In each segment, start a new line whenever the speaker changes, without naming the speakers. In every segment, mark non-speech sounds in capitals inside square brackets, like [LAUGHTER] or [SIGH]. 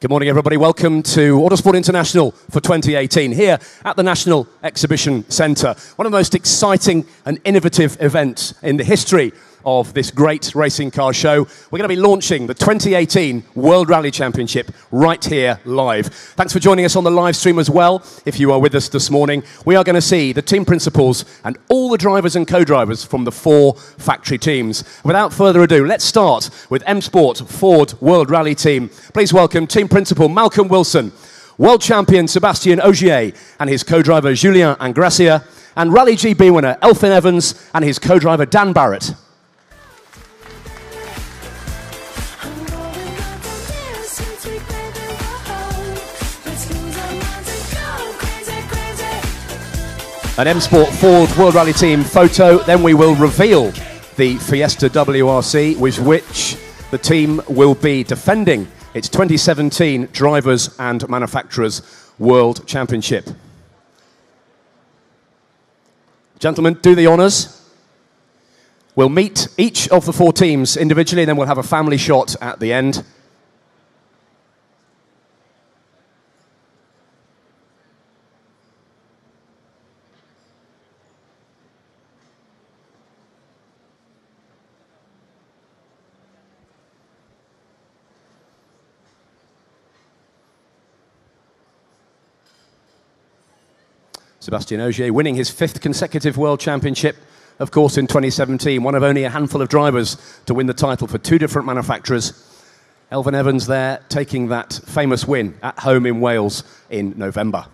Good morning, everybody. Welcome to Autosport International for 2018 here at the National Exhibition Centre. One of the most exciting and innovative events in the history of this great racing car show. We're going to be launching the 2018 World Rally Championship right here live. Thanks for joining us on the live stream as well. If you are with us this morning, we are going to see the team principals and all the drivers and co-drivers from the four factory teams. Without further ado, let's start with M Sport Ford World Rally Team. Please welcome team principal Malcolm Wilson, world champion Sebastien Ogier and his co-driver Julien Ingrassia, and Rally GB winner Elfyn Evans and his co-driver Dan Barrett. An M Sport Ford World Rally Team photo. Then we will reveal the Fiesta WRC, with which the team will be defending its 2017 Drivers and Manufacturers World Championship. Gentlemen, do the honours. We'll meet each of the four teams individually, and then we'll have a family shot at the end. Sebastien Ogier winning his fifth consecutive World Championship, of course, in 2017, one of only a handful of drivers to win the title for two different manufacturers. Elfyn Evans there taking that famous win at home in Wales in November.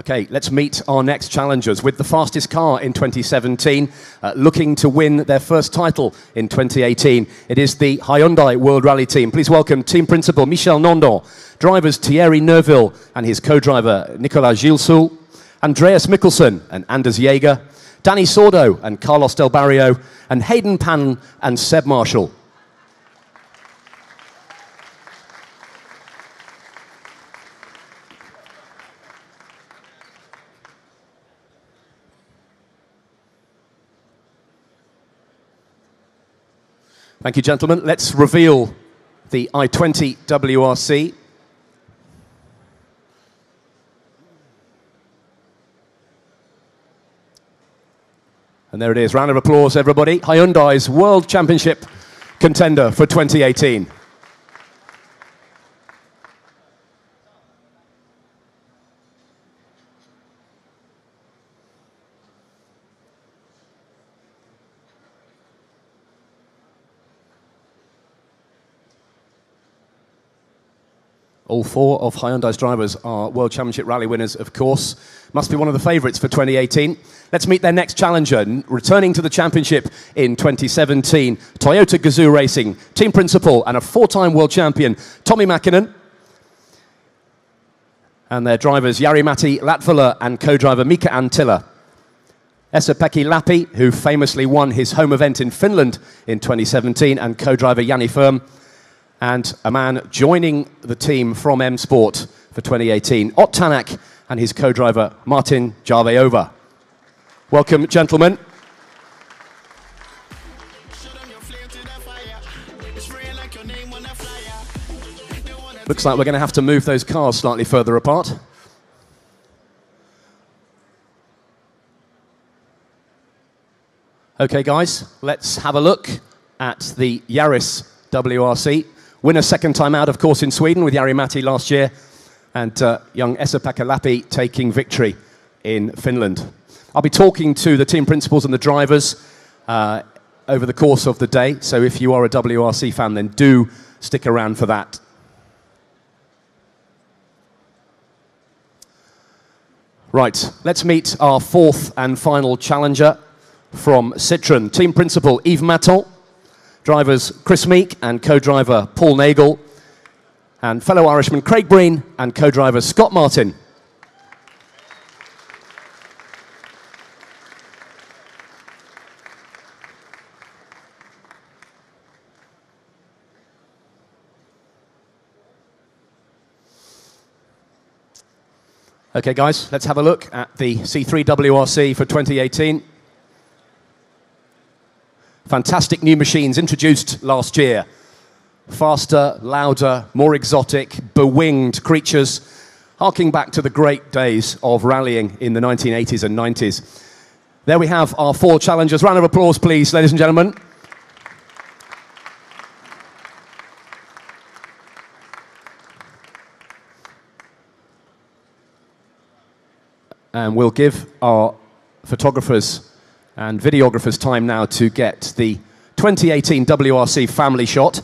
Okay, let's meet our next challengers with the fastest car in 2017, uh, looking to win their first title in 2018. It is the Hyundai World Rally Team. Please welcome team principal Michel Nandan, drivers Thierry Neuville and his co-driver Nicolas Gilsoul, Andreas Mikkelsen and Anders Jaeger, Dani Sordo and Carlos Del Barrio, and Hayden Paddon and Seb Marshall. Thank you, gentlemen. Let's reveal the i20 WRC. And there it is. Round of applause, everybody. Hyundai's World Championship contender for 2018. All four of Hyundai's drivers are World Championship Rally winners, of course. Must be one of the favourites for 2018. Let's meet their next challenger, returning to the championship in 2017. Toyota Gazoo Racing, team principal and a four-time world champion, Tommy Mäkinen. And their drivers, Jari-Matti Latvala and co-driver Mika Anttila. Esa-Pekka Lappi, who famously won his home event in Finland in 2017, and co-driver Janne Ferm and a man joining the team from M Sport for 2018, Ott Tänak and his co-driver Martin Järveoja. Welcome, gentlemen. Looks like we're going to have to move those cars slightly further apart. Okay, guys, let's have a look at the Yaris WRC. Win a second time out, of course, in Sweden with Jari-Matti last year, and uh, young Esa-Pekka Lappi taking victory in Finland. I'll be talking to the team principals and the drivers uh, over the course of the day, so if you are a WRC fan, then do stick around for that. Right, let's meet our fourth and final challenger from Citroën. Team principal Yves Maton. Drivers Chris Meeke and co-driver Paul Nagle, and fellow Irishman Craig Breen and co-driver Scott Martin. Okay, guys, let's have a look at the C3 WRC for 2018. Fantastic new machines introduced last year. Faster, louder, more exotic, bewinged creatures, harking back to the great days of rallying in the 1980s and 90s. There we have our four challengers. Round of applause, please, ladies and gentlemen. And we'll give our photographers and videographers time now to get the 2018 WRC family shot.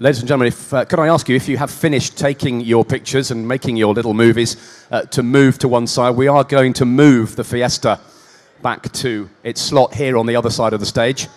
Ladies and gentlemen, if, uh, could I ask you if you have finished taking your pictures and making your little movies uh, to move to one side? We are going to move the Fiesta back to its slot here on the other side of the stage.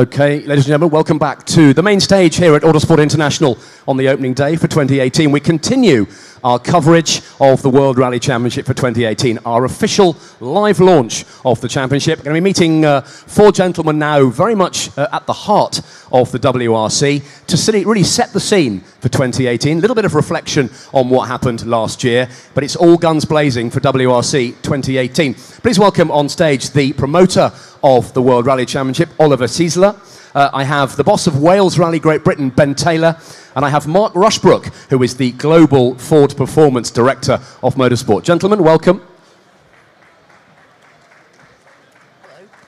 Okay, ladies and gentlemen, welcome back to the main stage here at Autosport International on the opening day for 2018. We continue our coverage of the World Rally Championship for 2018, our official live launch of the championship. We're going to be meeting uh, four gentlemen now, very much uh, at the heart of the WRC, to really set the scene for 2018. A little bit of reflection on what happened last year, but it's all guns blazing for WRC 2018. Please welcome on stage the promoter of the World Rally Championship, Oliver Ciesla. Uh, I have the boss of Wales Rally Great Britain, Ben Taylor, and I have Mark Rushbrook, who is the Global Ford Performance Director of Motorsport. Gentlemen, welcome.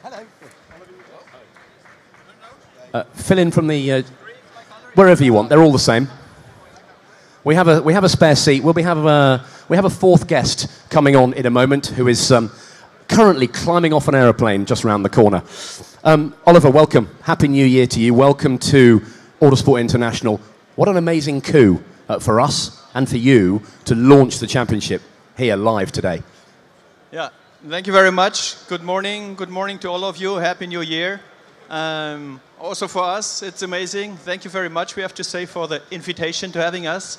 Hello. Uh, fill in from the uh, wherever you want. They're all the same. We have a we have a spare seat. We'll be have a we have a fourth guest coming on in a moment, who is um, currently climbing off an aeroplane just around the corner. Um, Oliver, welcome. Happy New Year to you. Welcome to Autosport International. What an amazing coup uh, for us and for you to launch the championship here live today.
Yeah, thank you very much. Good morning. Good morning to all of you. Happy New Year. Um, also for us, it's amazing. Thank you very much, we have to say, for the invitation to having us.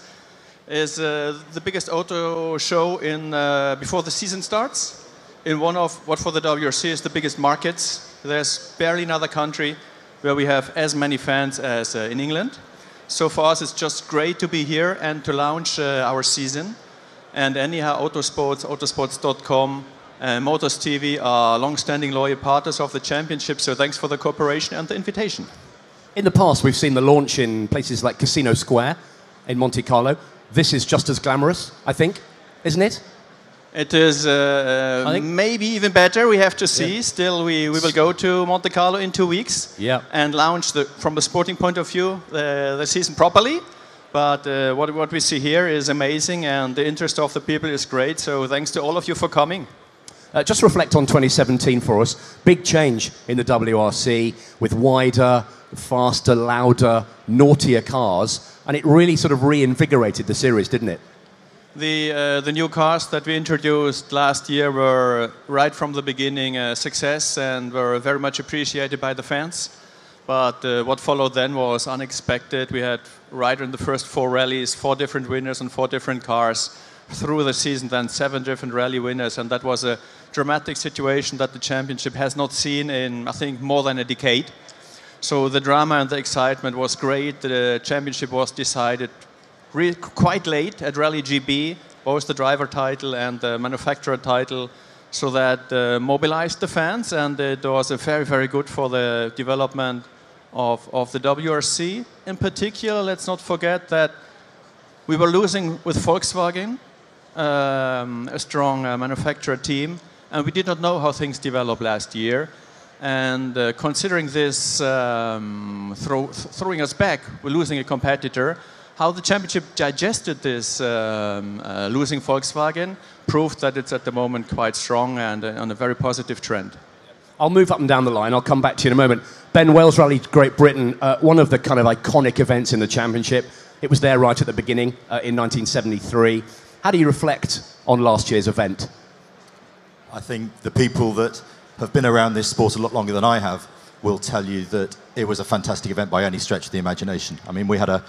Is uh, the biggest auto show in uh, before the season starts in one of what for the WRC is the biggest markets. There's barely another country where we have as many fans as uh, in England. So for us, it's just great to be here and to launch uh, our season. And anyhow, Autosports, autosports.com, and Motors TV are long-standing loyal partners of the championship. So thanks for the cooperation and the invitation.
In the past, we've seen the launch in places like Casino Square in Monte Carlo. This is just as glamorous, I think, isn't it?
It is uh, maybe even better. We have to see. Yeah. Still, we, we will go to Monte Carlo in two weeks
yeah.
and launch the, from the sporting point of view the, the season properly. But uh, what, what we see here is amazing, and the interest of the people is great. So thanks to all of you for coming.
Uh, just reflect on 2017 for us. Big change in the WRC with wider, faster, louder, naughtier cars, and it really sort of reinvigorated the series, didn't it?
The, uh, the new cars that we introduced last year were right from the beginning a success and were very much appreciated by the fans. But uh, what followed then was unexpected. We had right in the first four rallies, four different winners and four different cars. Through the season, then seven different rally winners, and that was a dramatic situation that the championship has not seen in, I think, more than a decade. So the drama and the excitement was great. The championship was decided quite late at Rally GB, both the driver title and the manufacturer title, so that uh, mobilized the fans, and it was very, very good for the development of, of the WRC. In particular, let's not forget that we were losing with Volkswagen, um, a strong uh, manufacturer team, and we did not know how things developed last year. And uh, considering this um, throw, throwing us back, we're losing a competitor how the championship digested this um, uh, losing Volkswagen proved that it's at the moment quite strong and uh, on a very positive trend.
I'll move up and down the line. I'll come back to you in a moment. Ben Wales Rally Great Britain, uh, one of the kind of iconic events in the championship. It was there right at the beginning uh, in 1973. How do you reflect on last year's event?
I think the people that have been around this sport a lot longer than I have will tell you that it was a fantastic event by any stretch of the imagination. I mean, we had a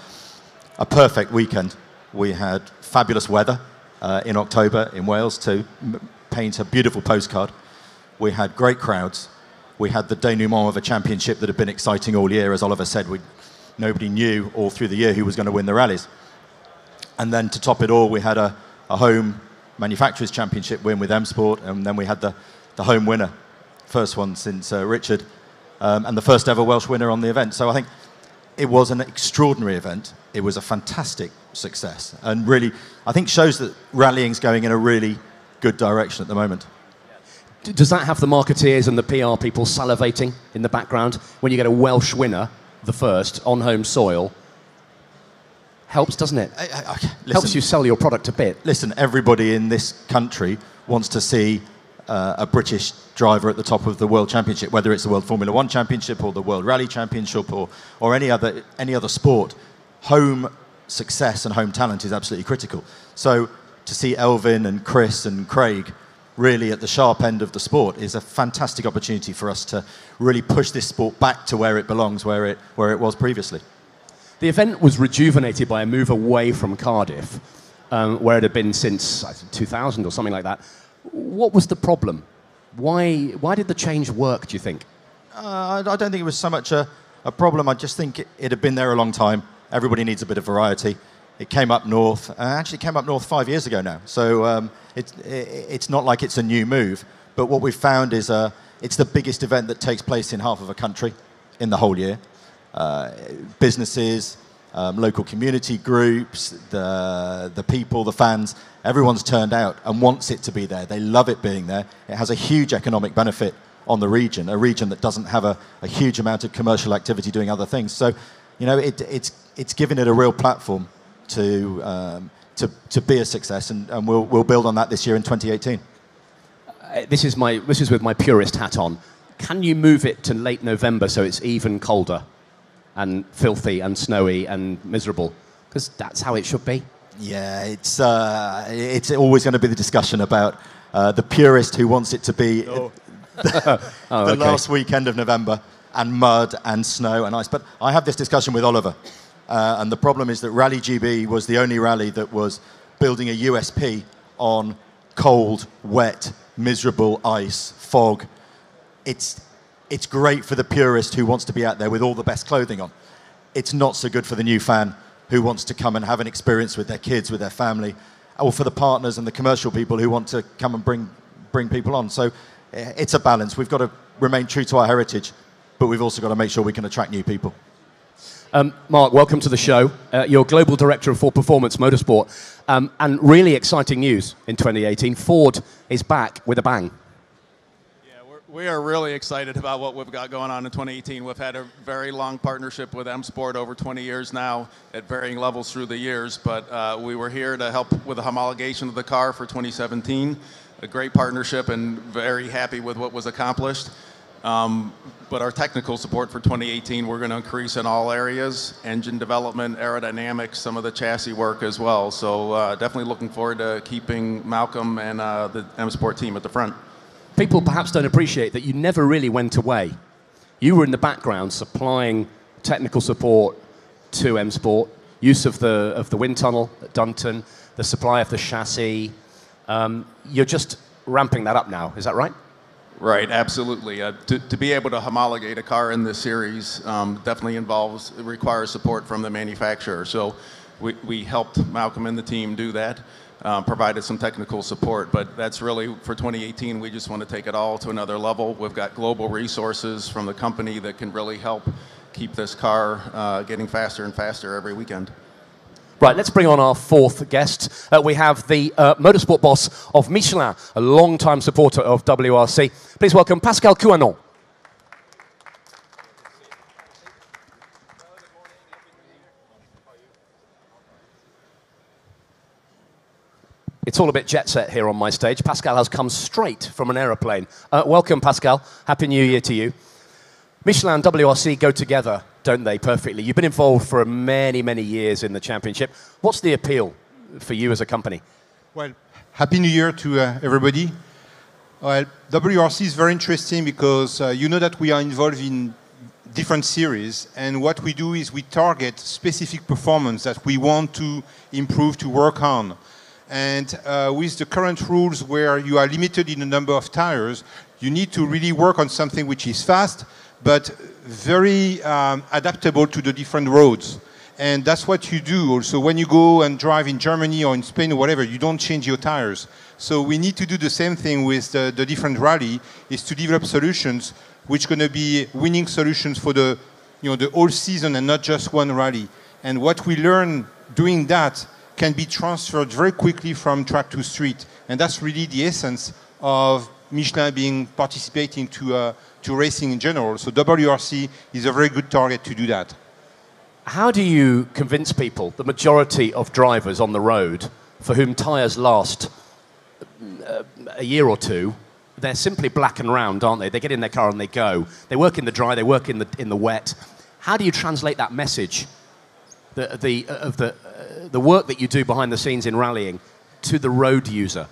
a perfect weekend. We had fabulous weather uh, in October in Wales to paint a beautiful postcard. We had great crowds. We had the denouement of a championship that had been exciting all year. As Oliver said, we, nobody knew all through the year who was going to win the rallies. And then to top it all, we had a, a home manufacturers championship win with M Sport, and then we had the, the home winner, first one since uh, Richard, um, and the first ever Welsh winner on the event. So I think it was an extraordinary event. It was a fantastic success, and really, I think shows that rallying's going in a really good direction at the moment.
Does that have the marketeers and the PR people salivating in the background when you get a Welsh winner, the first, on home soil? Helps, doesn't it? I, I, listen, Helps you sell your product a bit.
Listen, everybody in this country wants to see uh, a British driver at the top of the World Championship, whether it's the World Formula One Championship or the World Rally Championship or, or any, other, any other sport, home success and home talent is absolutely critical. So to see Elfyn and Chris and Craig really at the sharp end of the sport is a fantastic opportunity for us to really push this sport back to where it belongs, where it, where it was previously.
The event was rejuvenated by a move away from Cardiff, um, where it had been since 2000 or something like that. What was the problem? Why, why did the change work, do you think?
Uh, I don't think it was so much a, a problem. I just think it, it, had been there a long time. Everybody needs a bit of variety. It came up north. Uh, actually, came up north five years ago now. So um, it, it, it's not like it's a new move. But what we've found is uh, it's the biggest event that takes place in half of a country in the whole year. Uh, businesses, um, local community groups, the, the people, the fans, everyone's turned out and wants it to be there. They love it being there. It has a huge economic benefit on the region, a region that doesn't have a, a huge amount of commercial activity doing other things. So, you know, it, it's, it's given it a real platform to, um, to, to be a success, and, and we'll, we'll build on that this year in 2018.
Uh, this, is my, this is with my purist hat on. Can you move it to late November so it's even colder? and filthy and snowy and miserable because that's how it should be.
Yeah, it's uh, it's always going to be the discussion about uh, the purist who wants it to be oh. [LAUGHS] the, [LAUGHS] oh, the okay. last weekend of November and mud and snow and ice. But I have this discussion with Oliver, uh, and the problem is that Rally GB was the only rally that was building a USP on cold, wet, miserable ice, fog. It's it's great for the purist who wants to be out there with all the best clothing on. It's not so good for the new fan who wants to come and have an experience with their kids, with their family, or for the partners and the commercial people who want to come and bring, bring people on. So eh, it's a balance. We've got to remain true to our heritage, but we've also got to make sure we can attract new people.
Um, Mark, welcome to the show. Uh, you're Global Director of Ford Performance Motorsport. Um, and really exciting news in 2018. Ford is back with a bang Yeah,
We are really excited about what we've got going on in 2018. We've had a very long partnership with M Sport over 20 years now at varying levels through the years, but uh, we were here to help with the homologation of the car for 2017. A great partnership and very happy with what was accomplished. Um, but our technical support for 2018, we're going to increase in all areas engine development, aerodynamics, some of the chassis work as well. So, uh, definitely looking forward to keeping Malcolm and uh, the M Sport team at the front.
People perhaps don't appreciate that you never really went away. You were in the background supplying technical support to M Sport, use of the, of the wind tunnel at Dunton, the supply of the chassis. Um, you're just ramping that up now, is that right?
Right, absolutely. Uh, to, to be able to homologate a car in this series um, definitely involves, requires support from the manufacturer. So we, we helped Malcolm and the team do that, uh, provided some technical support. But that's really, for 2018, we just want to take it all to another level. We've got global resources from the company that can really help keep this car uh, getting faster and faster every weekend.
Right, let's bring on our fourth guest. Uh, we have the uh, motorsport boss of Michelin, a long-time supporter of WRC. Please welcome Pascal Couasnon. It's all a bit jet set here on my stage. Pascal has come straight from an aeroplane. Uh, welcome, Pascal. Happy New Year to you. Michelin and WRC go together, don't they, perfectly? You've been involved for many, many years in the championship. What's the appeal for you as a company?
Well, Happy New Year to uh, everybody. Well, WRC is very interesting because uh, you know that we are involved in different series, and what we do is we target specific performance that we want to improve, to work on. And uh, with the current rules where you are limited in the number of tires, you need to really work on something which is fast, but very um, adaptable to the different roads. And that's what you do also when you go and drive in Germany or in Spain or whatever, you don't change your tires. So we need to do the same thing with the, the different rally, is to develop solutions which are going to be winning solutions for the, you know, the whole season and not just one rally. And what we learn doing that can be transferred very quickly from track to street. And that's really the essence of Michelin being participating to, uh, to racing in general. So WRC is a very good target to do that.
How do you convince people, the majority of drivers on the road, for whom tyres last uh, a year or two, they're simply black and round, aren't they? They get in their car and they go. They work in the dry, they work in the, in the wet. How do you translate that message the, the, of the, uh, the work that you do behind the scenes in rallying to the road user?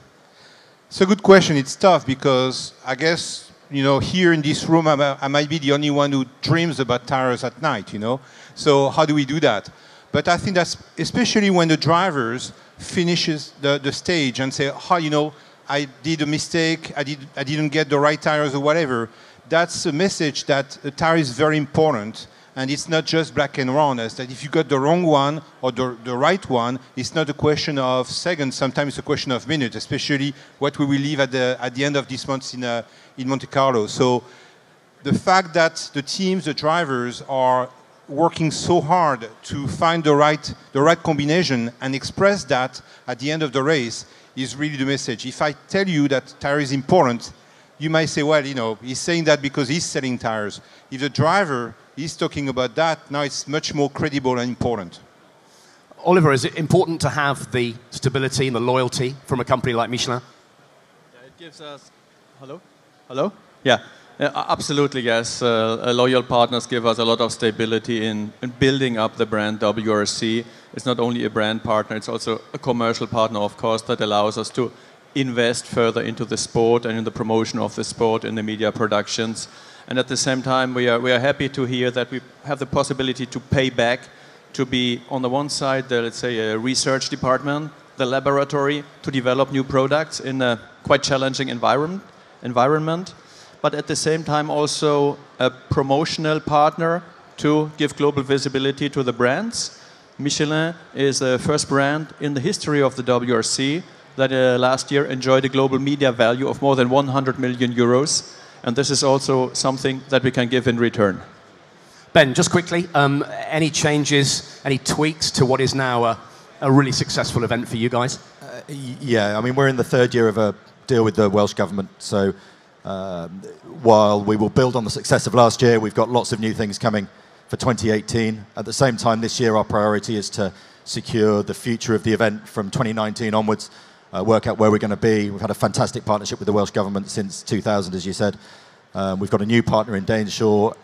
It's a good question. It's tough because I guess, you know, here in this room, a, I might be the only one who dreams about tires at night, you know. So how do we do that? But I think that's especially when the drivers finishes the, the stage and say, oh, you know, I did a mistake, I, did, I didn't get the right tires or whatever. That's a message that the tire is very important and it's not just black and as that if you got the wrong one or the, the right one it's not a question of seconds sometimes it's a question of minutes especially what we will leave at the, at the end of this month in, uh, in monte carlo so the fact that the teams the drivers are working so hard to find the right, the right combination and express that at the end of the race is really the message. If I tell you that tire is important, you might say, well, you know, he's saying that because he's selling tires. If the driver is talking about that, now it's much more credible and important.
Oliver, is it important to have the stability and the loyalty from a company like Michelin?
Yeah, it gives us. Hello? Hello? Yeah. Uh, absolutely, yes. Uh, loyal partners give us a lot of stability in, in, building up the brand WRC. It's not only a brand partner, it's also a commercial partner, of course, that allows us to invest further into the sport and in the promotion of the sport in the media productions. And at the same time, we are, we are happy to hear that we have the possibility to pay back, to be on the one side, the, let's say, a research department, the laboratory, to develop new products in a quite challenging environment. environment but at the same time also a promotional partner to give global visibility to the brands. Michelin is the first brand in the history of the WRC that uh, last year enjoyed a global media value of more than 100 million euros. And this is also something that we can give in return.
Ben, just quickly, um, any changes, any tweaks to what is now a, a really successful event for you guys?
Uh, yeah, I mean, we're in the third year of a deal with the Welsh government, so Um, while we will build on the success of last year, we've got lots of new things coming for 2018. At the same time, this year our priority is to secure the future of the event from 2019 onwards, uh, work out where we're going to be. We've had a fantastic partnership with the Welsh Government since 2000, as you said. Um, we've got a new partner in Dayinsure.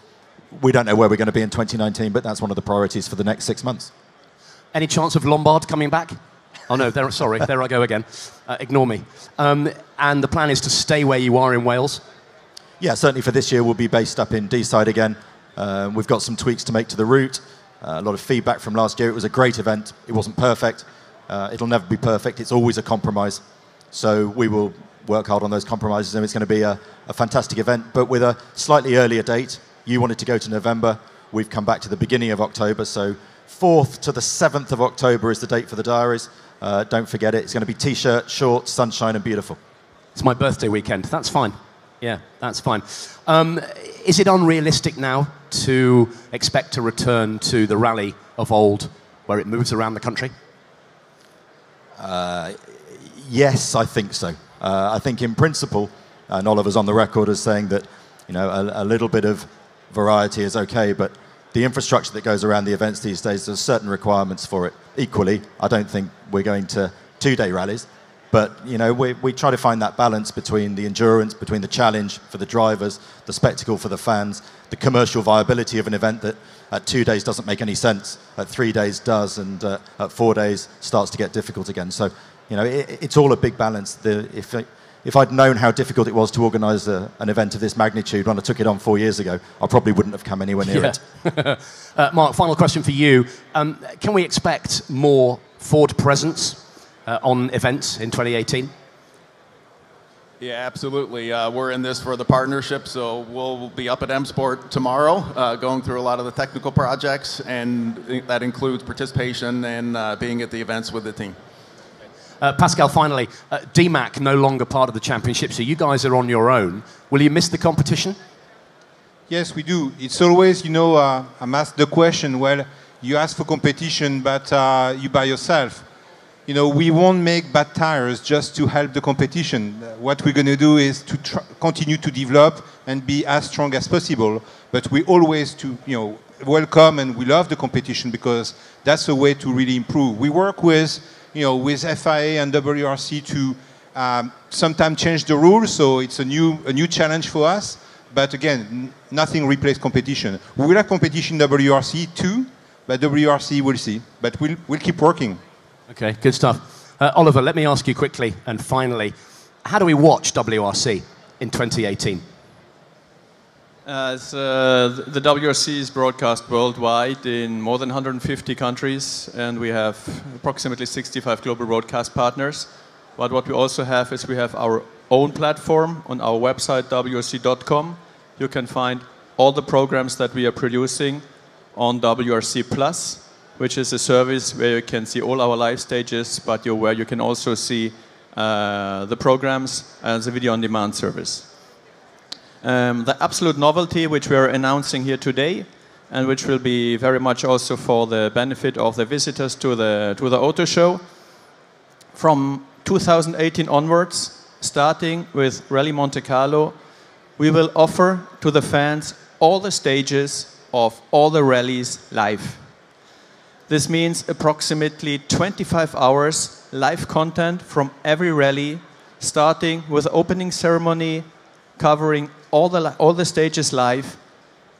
We don't know where we're going to be in 2019, but that's one of the priorities for the next six months.
Any chance of Lombard coming back? Oh no, there, sorry, there I go again. Uh, ignore me. Um, and the plan is to stay where you are in Wales?
Yeah, certainly for this year, we'll be based up in Deeside again. Uh, we've got some tweaks to make to the route. Uh, a lot of feedback from last year. It was a great event. It wasn't perfect. Uh, it'll never be perfect. It's always a compromise. So we will work hard on those compromises, and it's going to be a, a fantastic event, but with a slightly earlier date. You wanted to go to November. We've come back to the beginning of October. So 4th to the 7th of October is the date for the diaries. Uh, don't forget it. It's going to be t-shirt, shorts, sunshine, and beautiful.
It's my birthday weekend. That's fine. Yeah, that's fine. Um, is it unrealistic now to expect to return to the rally of old, where it moves around the country?
Uh, yes, I think so. Uh, I think in principle, and Oliver's on the record as saying that you know a, a little bit of variety is okay, but the infrastructure that goes around the events these days, there's certain requirements for it. Equally, I don't think we're going to two-day rallies, but you know we, we try to find that balance between the endurance, between the challenge for the drivers, the spectacle for the fans, the commercial viability of an event that at two days doesn't make any sense, at three days does, and uh, at four days starts to get difficult again. So you know it, it's all a big balance. The, if if I'd known how difficult it was to organise a, an event of this magnitude when I took it on four years ago, I probably wouldn't have come anywhere near
yeah. it. [LAUGHS] uh, Mark, final question for you. Um, can we expect more Ford presence uh, on events in 2018?
Yeah, absolutely. Uh, we're in this for the partnership, so we'll be up at M Sport tomorrow, uh, going through a lot of the technical projects, and that includes participation and uh, being at the events with the team.
Uh, Pascal, finally, uh, DMACK no longer part of the championship, so you guys are on your own. Will you miss the competition?
Yes, we do. It's always, you know, uh, I'm asked the question, well, you ask for competition, but uh, you by yourself. You know, we won't make bad tires just to help the competition. What we're going to do is to continue to develop and be as strong as possible. But we always to, you know, welcome and we love the competition because that's a way to really improve. We work with you know, with FIA and WRC to um, sometimes change the rules. So it's a new, a new challenge for us. But again, nothing replaces competition. We will have competition WRC2, but WRC we'll see. But we'll, we'll keep working.
Okay, good stuff. Uh, Oliver, let me ask you quickly and finally, how do we watch WRC in 2018?
As uh, the WRC is broadcast worldwide in more than 150 countries, and we have approximately 65 global broadcast partners. But what we also have is we have our own platform on our website, WRC.com. You can find all the programs that we are producing on WRC Plus, which is a service where you can see all our live stages, but where you can also see uh, the programs as a video on demand service. Um, the absolute novelty, which we are announcing here today, and which will be very much also for the benefit of the visitors to the, to the auto show. From 2018 onwards, starting with Rally Monte Carlo, we will offer to the fans all the stages of all the rallies live. This means approximately 25 hours live content from every rally, starting with opening ceremony, covering all the, all the stages live,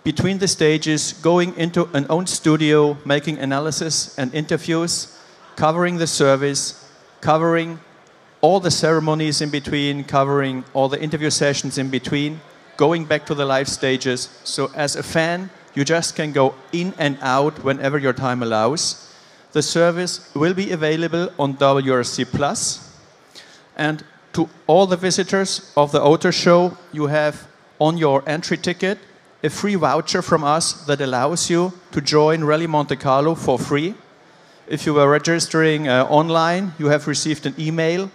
between the stages, going into an own studio, making analysis and interviews, covering the service, covering all the ceremonies in between, covering all the interview sessions in between, going back to the live stages. So as a fan, you just can go in and out whenever your time allows. The service will be available on WRC Plus. And to all the visitors of the Auto Show, you have on your entry ticket a free voucher from us that allows you to join Rally Monte Carlo for free. If you were registering uh, online, you have received an email.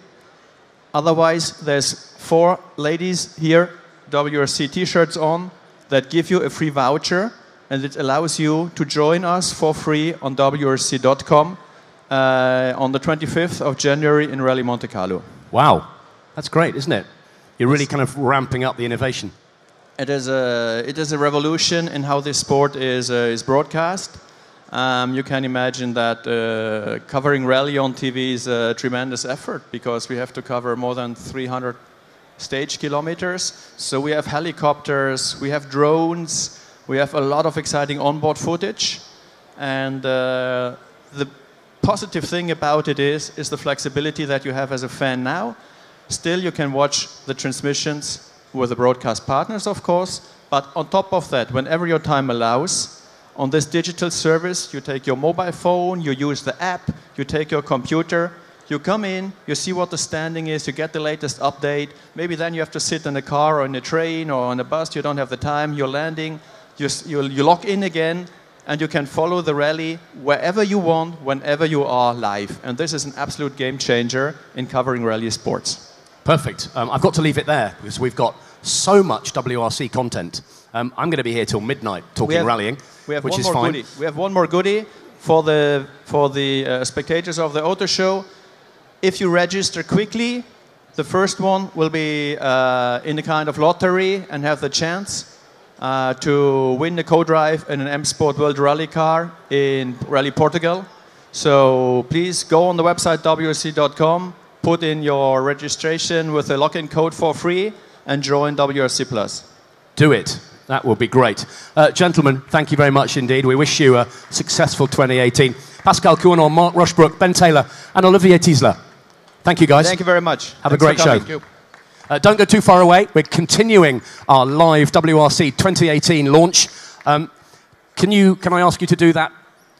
Otherwise, there's four ladies here, WRC t-shirts on, that give you a free voucher, and it allows you to join us for free on WRC.com uh, on the 25th of January in Rally Monte Carlo.
Wow, that's great, isn't it? You're really kind of ramping up the innovation.
It is a, it is a revolution in how this sport is, uh, is broadcast. Um, you can imagine that uh, covering rally on TV is a tremendous effort because we have to cover more than 300 stage kilometers. So we have helicopters, we have drones, we have a lot of exciting onboard footage. And uh, the positive thing about it is, is the flexibility that you have as a fan now. Still, you can watch the transmissions with the broadcast partners, of course. But on top of that, whenever your time allows, on this digital service, you take your mobile phone, you use the app, you take your computer, you come in, you see what the standing is, you get the latest update. Maybe then you have to sit in a car or in a train or on a bus, you don't have the time, you're landing, you, you, you log in again, and you can follow the rally wherever you want, whenever you are live. And this is an absolute game changer in covering rally sports.
Perfect. Um, I've got to leave it there because we've got so much WRC content. Um, I'm going to be here till midnight talking
have,
rallying,
we have
which
one
is
more
fine.
Goodie. We have one more goodie for the, for the uh, spectators of the auto show. If you register quickly, the first one will be uh, in a kind of lottery and have the chance uh, to win the co-drive in an M Sport World Rally car in Rally Portugal. So please go on the website wrc.com, put in your registration with a login code for free, and join WRC Plus.
Do it. That will be great. Uh, gentlemen, thank you very much indeed. We wish you a successful 2018. Pascal Couasnon, Mark Rushbrook, Ben Taylor, and Olivier Ciesla. Thank you, guys.
Thank you very much.
Have
Thanks
a great show. Uh, don't go too far away. We're continuing our live WRC 2018 launch. Um, can, you, can I ask you to do that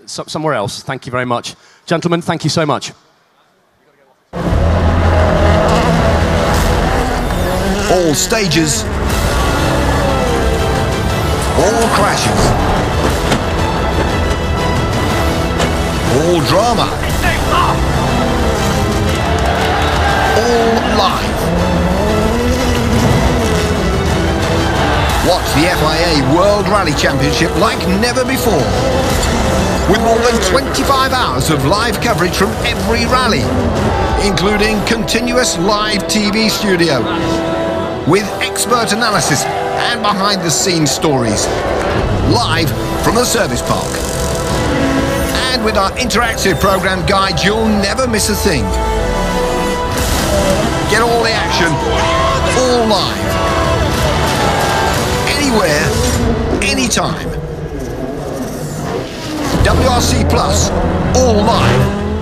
so- somewhere else? Thank you very much. Gentlemen, thank you so much.
all stages, all crashes, all drama, all live. The FIA World Rally Championship like never before. With more than 25 hours of live coverage from every rally, including continuous live TV studio, with expert analysis and behind the scenes stories. Live from the service park. And with our interactive program guide, you'll never miss a thing. Get all the action, all live. Anywhere, anytime. WRC Plus, all live.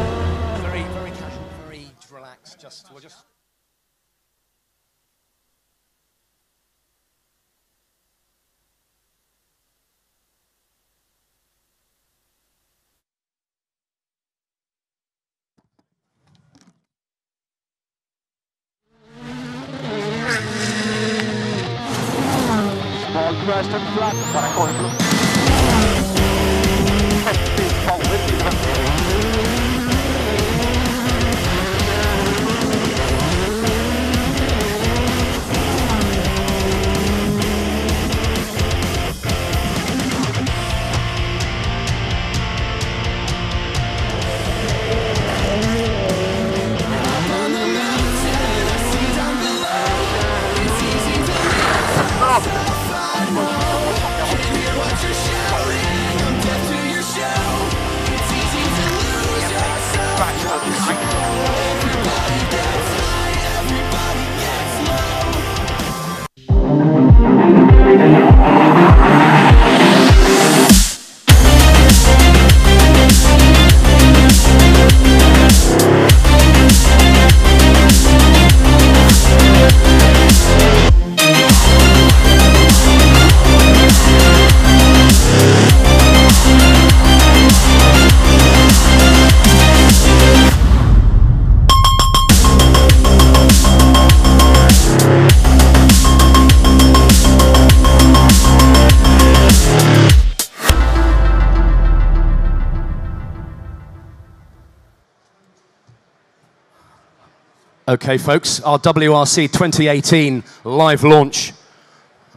Okay, folks, our WRC 2018 live launch.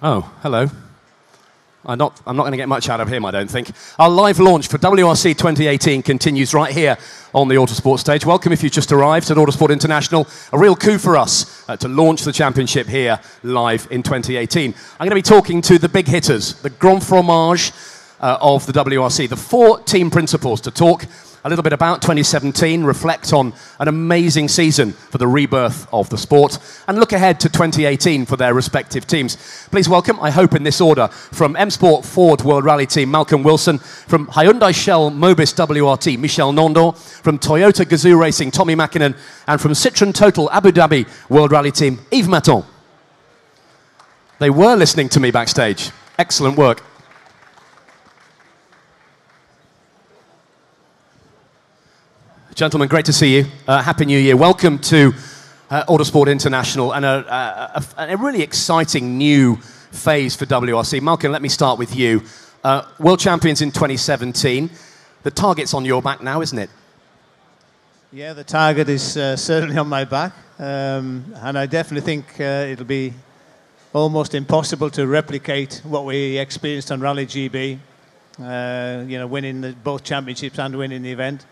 Oh, hello. I'm not, I'm not going to get much out of him, I don't think. Our live launch for WRC 2018 continues right here on the Autosport stage. Welcome if you've just arrived at Autosport International. A real coup for us uh, to launch the championship here live in 2018. I'm going to be talking to the big hitters, the Grand Fromage uh, of the WRC, the four team principals to talk a little bit about 2017, reflect on an amazing season for the rebirth of the sport, and look ahead to 2018 for their respective teams. Please welcome, I hope in this order, from M Sport Ford World Rally Team, Malcolm Wilson, from Hyundai Shell Mobis WRT, Michel Nandan, from Toyota Gazoo Racing, Tommy Mäkinen, and from Citroen Total Abu Dhabi World Rally Team, Yves Maton. They were listening to me backstage. Excellent work. Gentlemen, great to see you. Uh, Happy New Year. Welcome to uh, Autosport International and a, a, a, really exciting new phase for WRC. Malcolm, let me start with you. Uh, world champions in 2017. The target's on your back now, isn't it?
Yeah, the target is uh, certainly on my back. Um, and I definitely think uh, it'll be almost impossible to replicate what we experienced on Rally GB. Uh, you know, winning the, both championships and winning the event.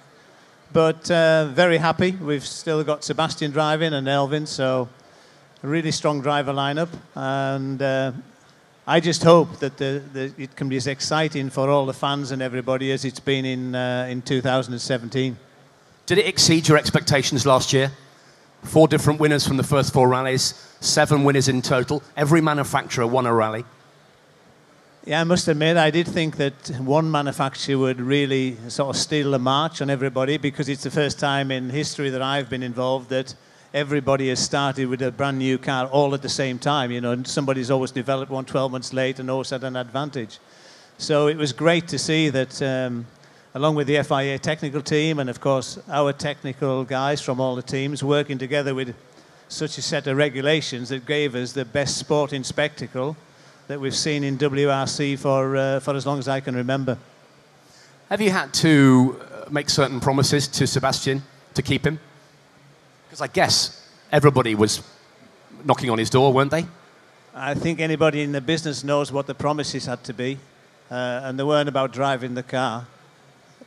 But uh, very happy. We've still got Sebastian driving and Elfyn, so a really strong driver lineup. And uh, I just hope that the, the, it can be as exciting for all the fans and everybody as it's been in, uh, in 2017.
Did it exceed your expectations last year? Four different winners from the first four rallies, seven winners in total. Every manufacturer won a rally.
Yeah, I must admit, I did think that one manufacturer would really sort of steal the march on everybody because it's the first time in history that I've been involved that everybody has started with a brand new car all at the same time. You know, somebody's always developed one 12 months late and always had an advantage. So it was great to see that, um, along with the FIA technical team and, of course, our technical guys from all the teams working together with such a set of regulations that gave us the best sporting spectacle that we've seen in WRC for, uh, for as long as I can remember.
Have you had to uh, make certain promises to Sebastian to keep him? Because I guess everybody was knocking on his door, weren't they?
I think anybody in the business knows what the promises had to be, uh, and they weren't about driving the car.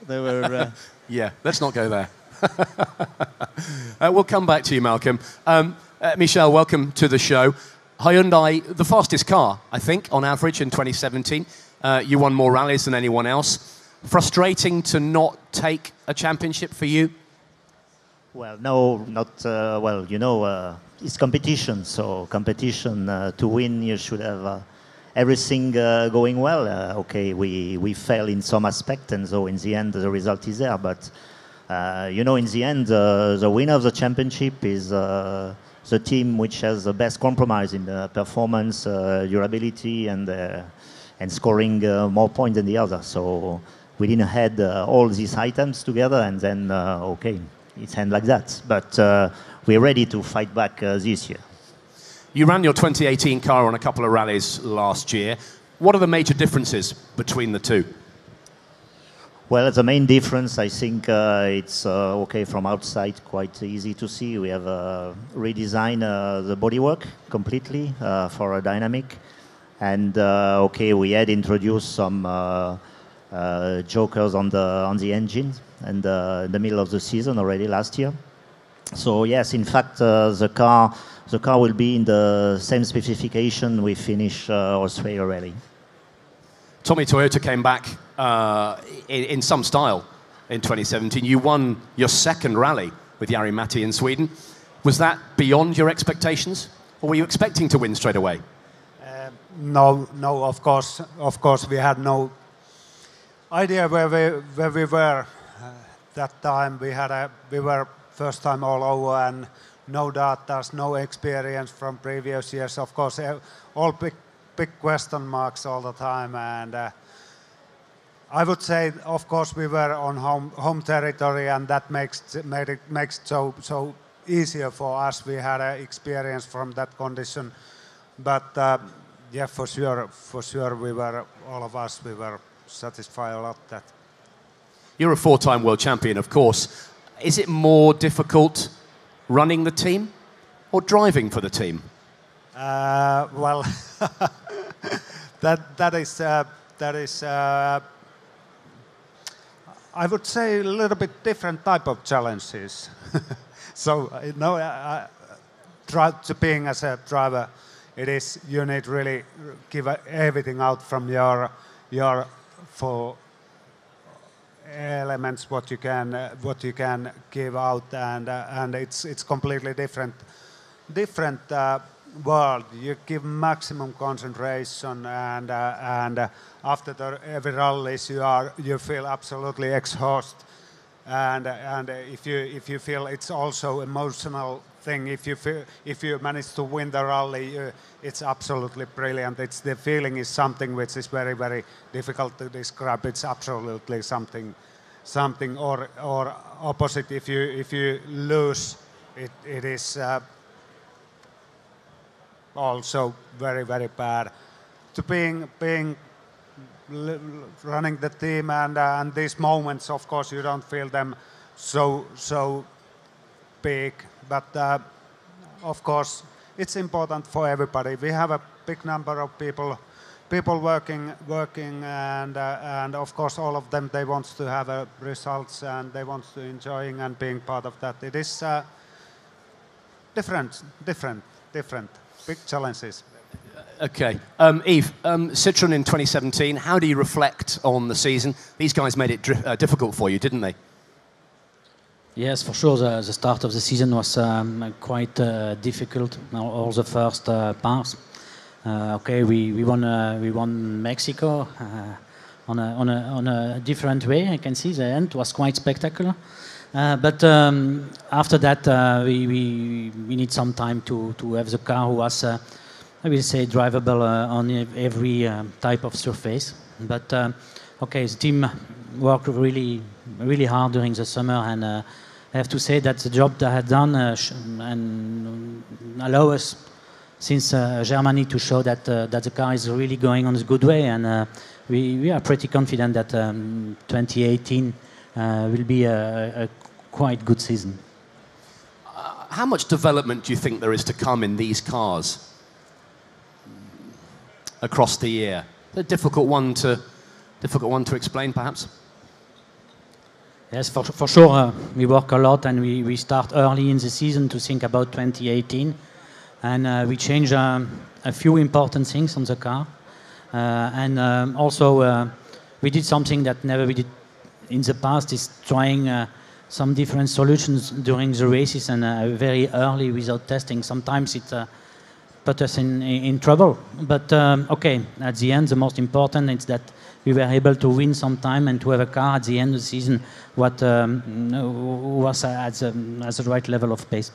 They were. Uh... [LAUGHS]
yeah, let's not go there. [LAUGHS] Uh, we'll come back to you, Malcolm. Um, uh, Michel, welcome to the show. Hyundai, the fastest car, I think, on average in 2017. Uh, you won more rallies than anyone else. Frustrating to not take a championship for you?
Well, no, not uh, well. You know, uh, it's competition. So competition uh, to win, you should have uh, everything uh, going well. okay, we we fail in some aspect, and so in the end, the result is there. But you know, in the end, the winner of the championship is the team which has the best compromise in the performance, uh, durability, and uh, and scoring uh, more points than the other. So we didn't had all these items together, and then okay, it's end like that. But we're ready to fight back this year.
You ran your 2018 car on a couple of rallies last year. What are the major differences between the two?
Well, the main difference, I think uh, it's uh, okay from outside, quite easy to see. We have uh, redesigned uh, the bodywork completely uh, for a dynamic, and uh, okay, we had introduced some jokers on the on the engine, and in the middle of the season already last year. So yes, in fact, the car the car will be in the same specification we finish Australia Rally.
Tommi Toyota came back uh, in, in, some style in 2017. You won your second rally with Jari-Matti in Sweden. Was that beyond your expectations, or were you expecting to win straight away?
Uh, no, no. Of course, of course, we had no idea where we where we were uh, that time. We had a we were first time all over and no data, no experience from previous years. Of course, all big big question marks all the time. And uh, I would say, of course, we were on home, home territory, and that makes made it makes so so easier for us. We had uh, experience from that condition, but uh, yeah, for sure, for sure, we were all of us we were satisfied a lot that.
You're a four-time world champion, of course. Is it more difficult running the team or driving for the team?
Uh, well, [LAUGHS] that that is uh, that is. Uh, I would say a little bit different type of challenges. [LAUGHS] so you know, uh, try to being as a driver, it is you need really give everything out from your your for elements what you can uh, what you can give out and uh, and it's it's completely different different uh, world. You give maximum concentration and uh, and uh, after the, every rallies you are you feel absolutely exhausted. And and if you if you feel it's also emotional thing if you feel, if you manage to win the rally uh, it's absolutely brilliant. It's the feeling is something which is very very difficult to describe. It's absolutely something something or or opposite. If you if you lose it it is uh, also very very bad to being being running the team and, uh, and these moments, of course, you don't feel them so so big. But uh, of course, it's important for everybody. We have a big number of people people working working and uh, and of course all of them they want to have uh, results and they want to enjoying and being part of that. It is uh, different, different, different, big challenges.
Okay. Um, Yves, um, Citroen in 2017, how do you reflect on the season? These guys made it uh, difficult for you, didn't they?
Yes, for sure. The, the start of the season was um, quite uh, difficult. All the first uh, parts. Uh, okay, we, we won uh, we won Mexico uh, on a, on, a, on a different way. I can see the end was quite spectacular. But um, after that, we, we, we need some time to, to have the car who was I will say drivable uh, on every uh, type of surface. But uh, okay, the team worked really, really hard during the summer, and I have to say that the job they had done and allow us since Germany to show that that the car is really going on a good way, and we, we are pretty confident that um, 2018 will be a, a quite good season.
how much development do you think there is to come in these cars? across the year? A difficult one to, difficult one to explain, perhaps?
Yes, for, for sure. Uh, we work a lot and we, we start early in the season to think about 2018. And uh, we change um, a few important things on the car. Uh, and um, also, uh, we did something that never we did in the past is trying uh, some different solutions during the races and uh, very early without testing. Sometimes it put us in, in trouble. But um, okay, at the end, the most important is that we were able to win some time and to have a car at the end of the season what um, was at the, at the right level of pace.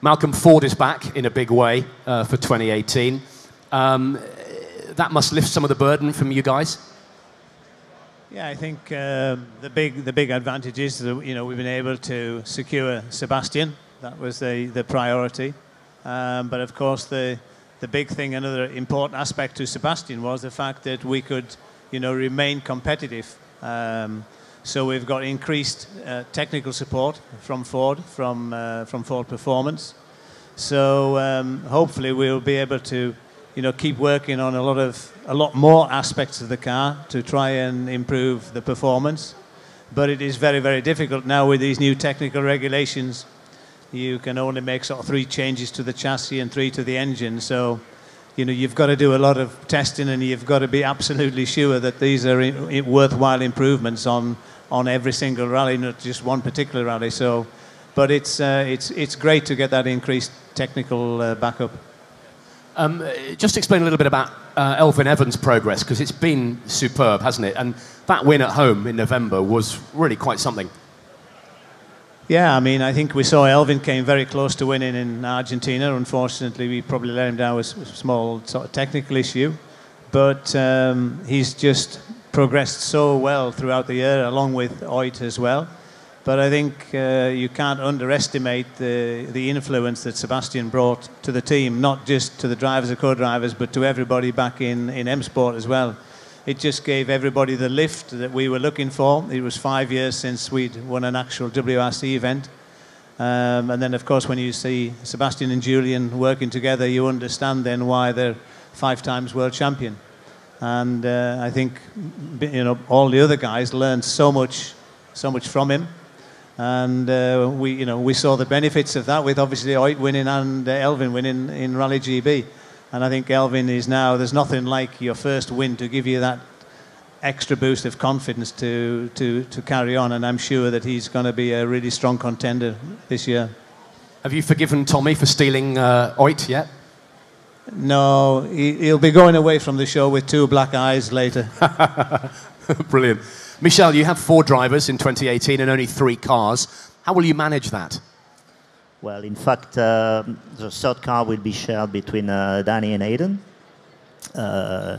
Malcolm Ford is back in a big way uh, for 2018. Um, that must lift some of the burden from you guys.
Yeah, I think uh, the big the big advantage is that you know we've been able to secure Sebastian. That was the the priority. Um, but of course, the the big thing, another important aspect to Sebastian was the fact that we could, you know, remain competitive. Um, so we've got increased uh, technical support from Ford, from uh, from Ford Performance. So um, hopefully we'll be able to, you know, keep working on a lot of a lot more aspects of the car to try and improve the performance. But it is very very difficult now with these new technical regulations you can only make sort of three changes to the chassis and three to the engine. So, you know, you've got to do a lot of testing and you've got to be absolutely sure that these are worthwhile improvements on, on every single rally, not just one particular rally. So, but it's, uh, it's, it's great to get that increased technical uh, backup.
Um, just explain a little bit about uh, Elfyn Evans' progress because it's been superb, hasn't it? And that win at home in November was really quite something.
Yeah, I mean, I think we saw Elfyn came very close to winning in Argentina. Unfortunately, we probably let him down with a small sort of technical issue. But um, he's just progressed so well throughout the year, along with Ott as well. But I think uh, you can't underestimate the, the influence that Sebastian brought to the team, not just to the drivers and co-drivers, but to everybody back in, in M Sport as well it just gave everybody the lift that we were looking for. It was five years since we'd won an actual WRC event. Um, and then, of course, when you see Sebastian and Julien working together, you understand then why they're five times world champion. and uh, I think you know all the other guys learned so much, so much from him, and uh, we you know we saw the benefits of that with obviously Ott winning and uh, Elfyn winning in Rally GB, and I think Elfyn is now there's nothing like your first win to give you that extra boost of confidence to, to, to carry on, and I'm sure that he's going to be a really strong contender this year.
Have you forgiven Tommi for stealing uh, Ott yet?
No, he, he'll be going away from the show with two black eyes later. [LAUGHS]
Brilliant. Michel, you have four drivers in 2018 and only three cars. How will you manage that?
Well, in fact, uh, the third car will be shared between uh, Dani and Hayden. Uh,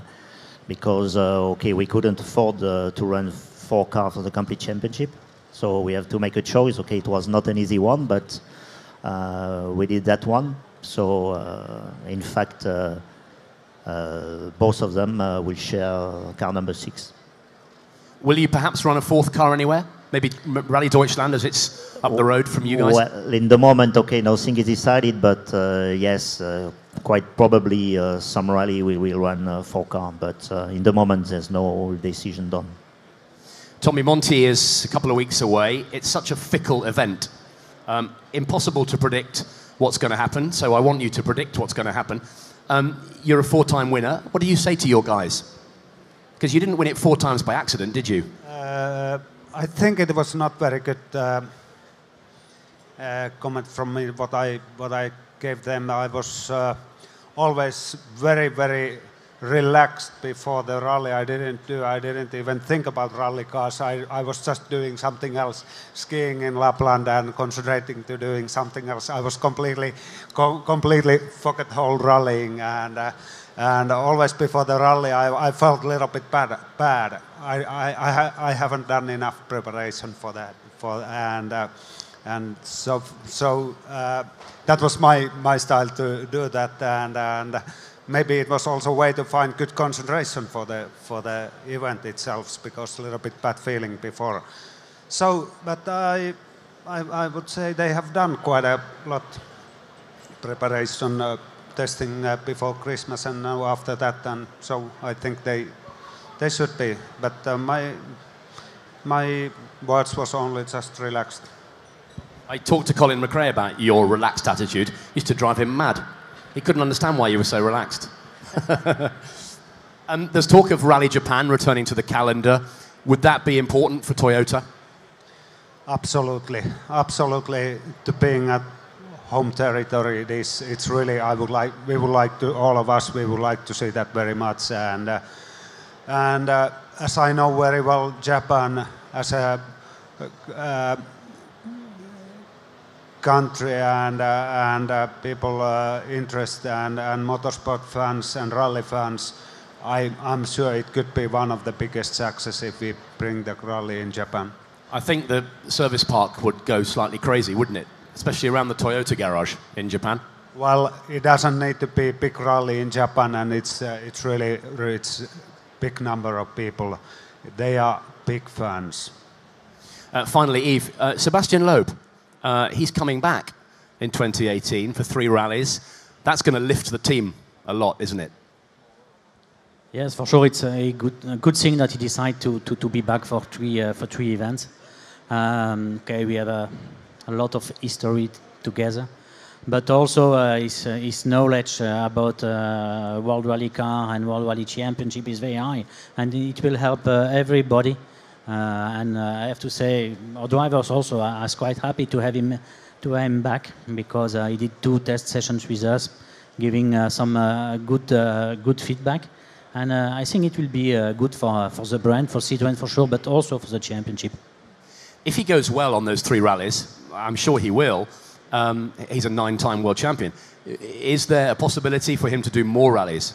because uh, okay, we couldn't afford uh, to run four cars for the complete championship, so we have to make a choice. Okay, it was not an easy one, but uh, we did that one. So in fact, both of them will share car number six.
Will you perhaps run a fourth car anywhere? Maybe Rally Deutschland as it's up the road from you guys?
Well, in the moment, okay, nothing is decided, but uh, yes, uh, quite probably uh, some rally we will run uh, four car, but uh, in the moment there's no decision done.
Tommi Monte is a couple of weeks away. It's such a fickle event. Um, impossible to predict what's going to happen, so I want you to predict what's going to happen. Um, you're a four time winner. What do you say to your guys? Because you didn't win it four times by accident, did you?
Uh, I think it was not very good uh, uh, comment from me. What I what I gave them, I was uh, always very very relaxed before the rally. I didn't do. I didn't even think about rally cars. I, I was just doing something else, skiing in Lapland and concentrating to doing something else. I was completely co completely forget whole rallying and. Uh, and always before the rally, I, I felt a little bit bad. bad. I, I, I, haven't done enough preparation for that. For, and uh, and so, so uh, that was my, my style to do that. And, and maybe it was also a way to find good concentration for the, for the event itself, because a little bit bad feeling before. So, but I, I, I would say they have done quite a lot preparation. Uh, testing uh, before Christmas and now after that, and so I think they they should be. But uh, my my words was only just relaxed.
I talked to Colin McRae about your relaxed attitude. Used to drive him mad. He couldn't understand why you were so relaxed. [LAUGHS] um, there's talk of Rally Japan returning to the calendar. Would that be important for Toyota?
Absolutely, absolutely. To being at home territory. It is, it's really, I would like, we would like to, all of us, we would like to see that very much. And, uh, and uh, as I know very well, Japan as a uh, country and, uh, and uh, people uh, interest and, and motorsport fans and rally fans, I, I'm sure it could be one of the biggest success if we bring the rally in Japan.
I think the service park would go slightly crazy, wouldn't it? Especially around the Toyota garage in Japan?
Well, it doesn't need to be a big rally in Japan, and it's uh, it's really it's big number of people. They are big fans.
Uh, finally, Yves, uh, Sebastian Loeb, uh, he's coming back in 2018 for three rallies. That's going to lift the team a lot, isn't it?
Yes, for sure. It's a good, a good thing that he decided to, to, to be back for three, uh, for three events. Um, okay, we have a a lot of history together, but also uh, his, uh, his knowledge uh, about uh, World Rally Car and World Rally Championship is very high, and it will help uh, everybody. Uh, and I have to say, our drivers also are, quite happy to have him to him back because he did two test sessions with us, giving some good good feedback. And I think it will be good for for the brand, for Citroën for sure, but also for the championship.
If he goes well on those three rallies, I'm sure he will. Um, he's a nine-time world champion. Is there a possibility for him to do more rallies?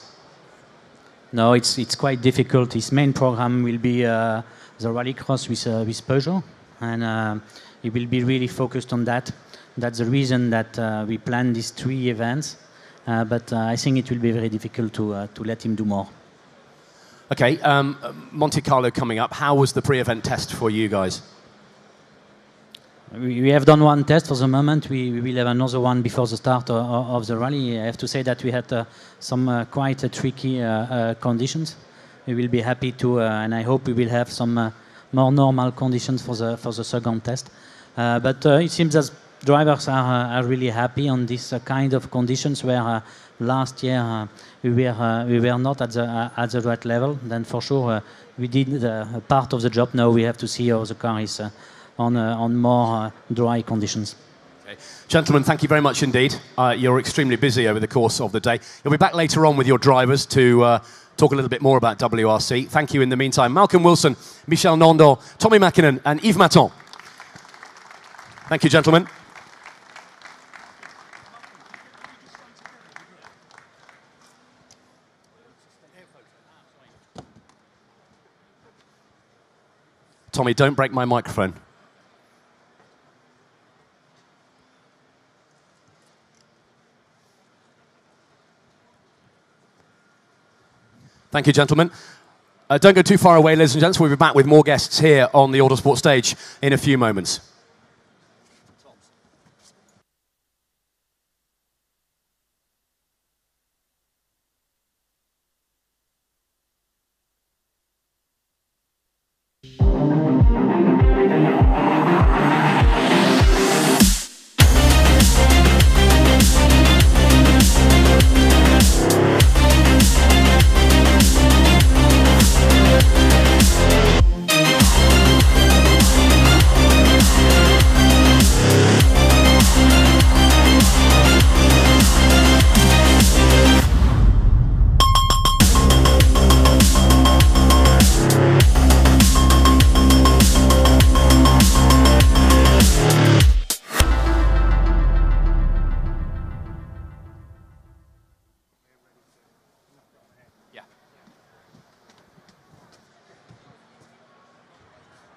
No, it's it's quite difficult. His main program will be uh, the rallycross with uh, with Peugeot, and uh, he will be really focused on that. That's the reason that uh, we plan these three events. Uh, but uh, I think it will be very difficult to to let him do more.
Okay, um, Monte Carlo coming up. How was the pre-event test for you guys?
We have done one test for the moment. We, will have another one before the start of, the rally. I have to say that we had uh, some uh, quite uh, tricky uh, uh, conditions we will be happy to, uh, and I hope we will have some more normal conditions for the for the second test. but it seems as drivers are, are really happy on this kind of conditions where last year we were we were not at the at the right level. Then for sure we did part of the job. Now we have to see how the car is on on more dry conditions.
Gentlemen, thank you very much indeed. Uh, you're extremely busy over the course of the day. You'll be back later on with your drivers to uh, talk a little bit more about WRC. Thank you in the meantime. Malcolm Wilson, Michel Nandan, Tommi Mäkinen, and Yves Matton. Thank you, gentlemen. Tommi, don't break my microphone. Thank you, gentlemen. Uh, don't go too far away, ladies and gents. We'll be back with more guests here on the Autosport stage in a few moments.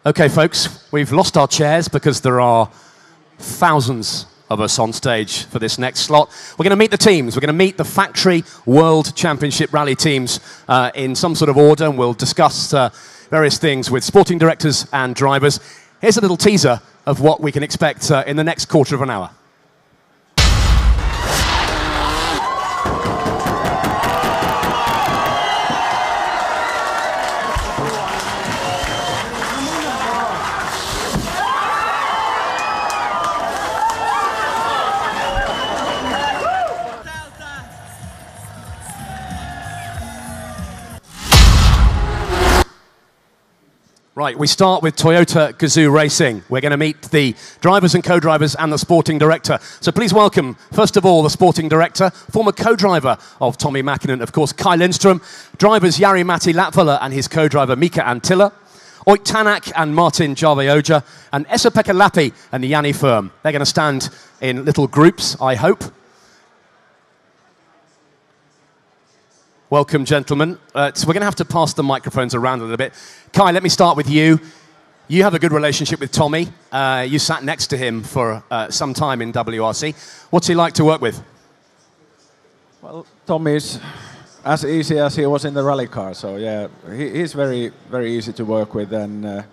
Okay, folks, we've lost our chairs because there are thousands of us on stage for this next slot. We're going to meet the teams. We're going to meet the factory World Championship Rally teams uh, in some sort of order, and we'll discuss uh, various things with sporting directors and drivers. Here's a little teaser of what we can expect uh, in the next quarter of an hour. Right, we start with Toyota Gazoo Racing. We're going to meet the drivers and co-drivers and the sporting director. So please welcome, first of all, the sporting director, former co-driver of Tommi Mäkinen, of course, Kai Lindström, drivers Jari-Matti Latvala and his co-driver Mika Anttila, Ott Tänak and Martin Järveoja, and Esa-Pekka Lappi and the Janne Ferm. They're going to stand in little groups, I hope. Welcome, gentlemen. Uh, so we're going to have to pass the microphones around a little bit. Kai, let me start with you. You have a good relationship with Tommi. Uh, you sat next to him for uh, some time in WRC. What's he like to work with?
Well, Tommi is as easy as he was in the rally car. So yeah, he, he's very, very easy to work with, and uh,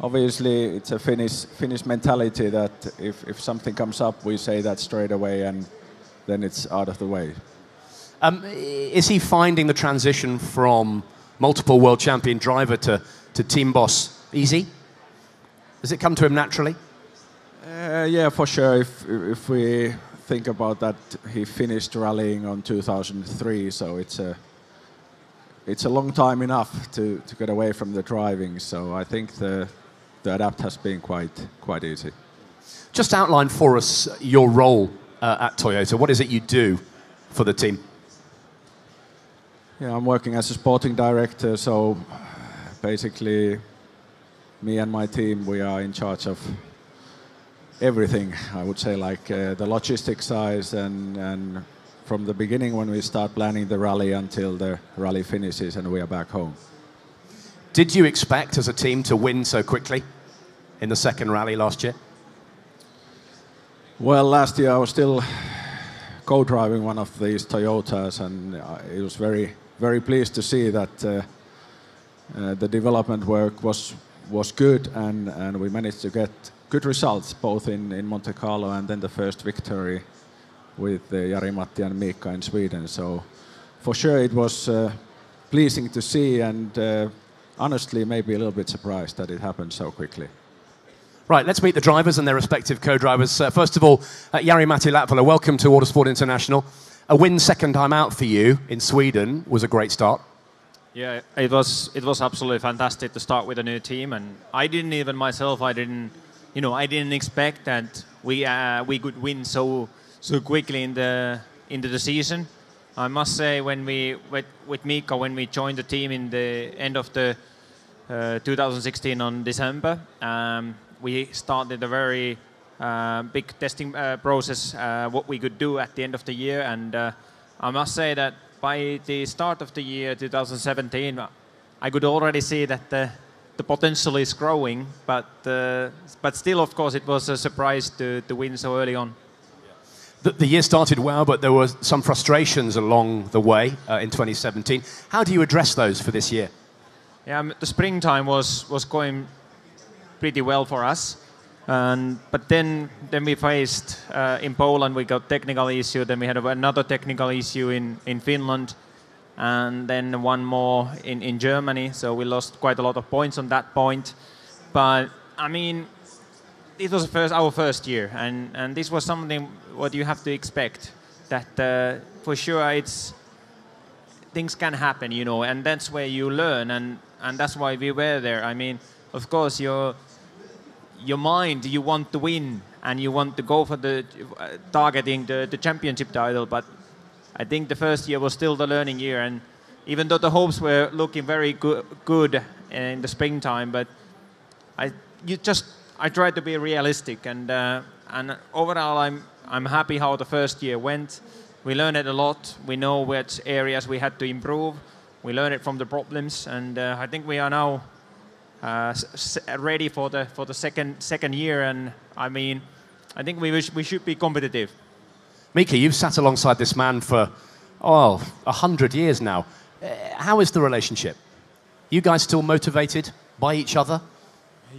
obviously it's a Finnish Finnish mentality that if if something comes up, we say that straight away, and then it's out of the way.
Um, is he finding the transition from multiple world champion driver to, to team boss easy? Does it come to him naturally?
Uh, yeah, for sure. If, if we think about that, he finished rallying on 2003, so it's a it's a long time enough to, to get away from the driving. So I think the the adapt has been quite quite easy.
Just outline for us your role uh, at Toyota. What is it you do for the team?
Yeah, I'm working as a sporting director, so basically, me and my team, we are in charge of everything. I would say, like uh, the logistics side, and and from the beginning when we start planning the rally until the rally finishes and we are back home.
Did you expect as a team to win so quickly in the second rally last year?
Well, last year I was still co-driving one of these Toyotas, and uh, it was very very pleased to see that uh, uh, the development work was was good and, and we managed to get good results both in, in Monte Carlo and then the first victory with uh, Jari-Matti and Mika in Sweden. So for sure it was uh, pleasing to see, and uh, honestly, maybe a little bit surprised that it happened so quickly.
Right, let's meet the drivers and their respective co-drivers. Uh, first of all, uh, Jari-Matti Latvala, welcome to Autosport International. A win second time out for you in Sweden was a great start.
Yeah, it was it was absolutely fantastic to start with a new team, and I didn't even myself I didn't, you know, I didn't expect that we uh, we could win so so quickly in the into the season. I must say when we with, with Mika when we joined the team in the end of the uh, 2016 on December, um, we started a very big testing uh, process uh, what we could do at the end of the year, and uh, I must say that by the start of the year 2017, I could already see that the, the potential is growing, but uh, but still, of course, it was a surprise to, to win so early on.
The, the year started well, but there were some frustrations along the way uh, in 2017. How do you address those for this year?
Yeah, um, the springtime was was going pretty well for us. And, but then, then we faced uh, in Poland, we got technical issue. Then we had another technical issue in, in Finland, and then one more in, in Germany. So we lost quite a lot of points on that point. But I mean, it was first, our first year, and, and this was something what you have to expect. That uh, for sure, it's things can happen, you know, and that's where you learn, and, and that's why we were there. I mean, of course, you're your mind, you want to win and you want to go for the uh, targeting the, the championship title. But I think the first year was still the learning year, and even though the hopes were looking very good, good in the springtime, but I you just I tried to be realistic, and uh, and overall I'm I'm happy how the first year went. We learned a lot. We know which areas we had to improve. We learned it from the problems, and uh, I think we are now uh, ready for the for the second second year, and I mean, I think we wish, we should be competitive.
Mika, you've sat alongside this man for oh a hundred years now. Uh, how is the relationship? You guys still motivated by each other?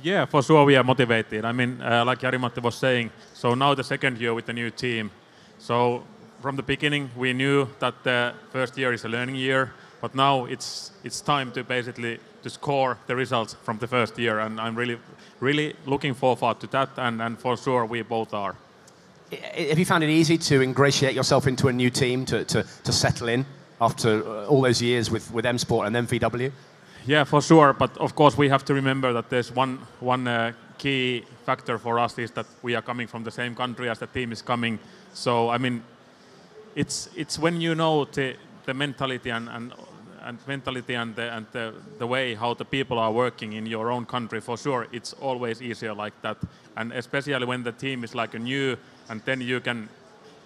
Yeah, for sure we are motivated. I mean, uh, like Jari-Matti was saying, so now the second year with the new team. So from the beginning, we knew that the first year is a learning year, but now it's it's time to basically to score the results from the first year, and I'm really, really looking forward to that, and, and for sure we both are.
Have you found it easy to ingratiate yourself into a new team, to, to, to settle in after uh, all those years with, with M Sport and then VW?
Yeah, for sure. But of course, we have to remember that there's one one uh, key factor for us is that we are coming from the same country as the team is coming. So I mean, it's it's when you know the the mentality and, and and mentality and, the, and the, the way how the people are working in your own country, for sure, it's always easier like that. And especially when the team is like a new, and then you can,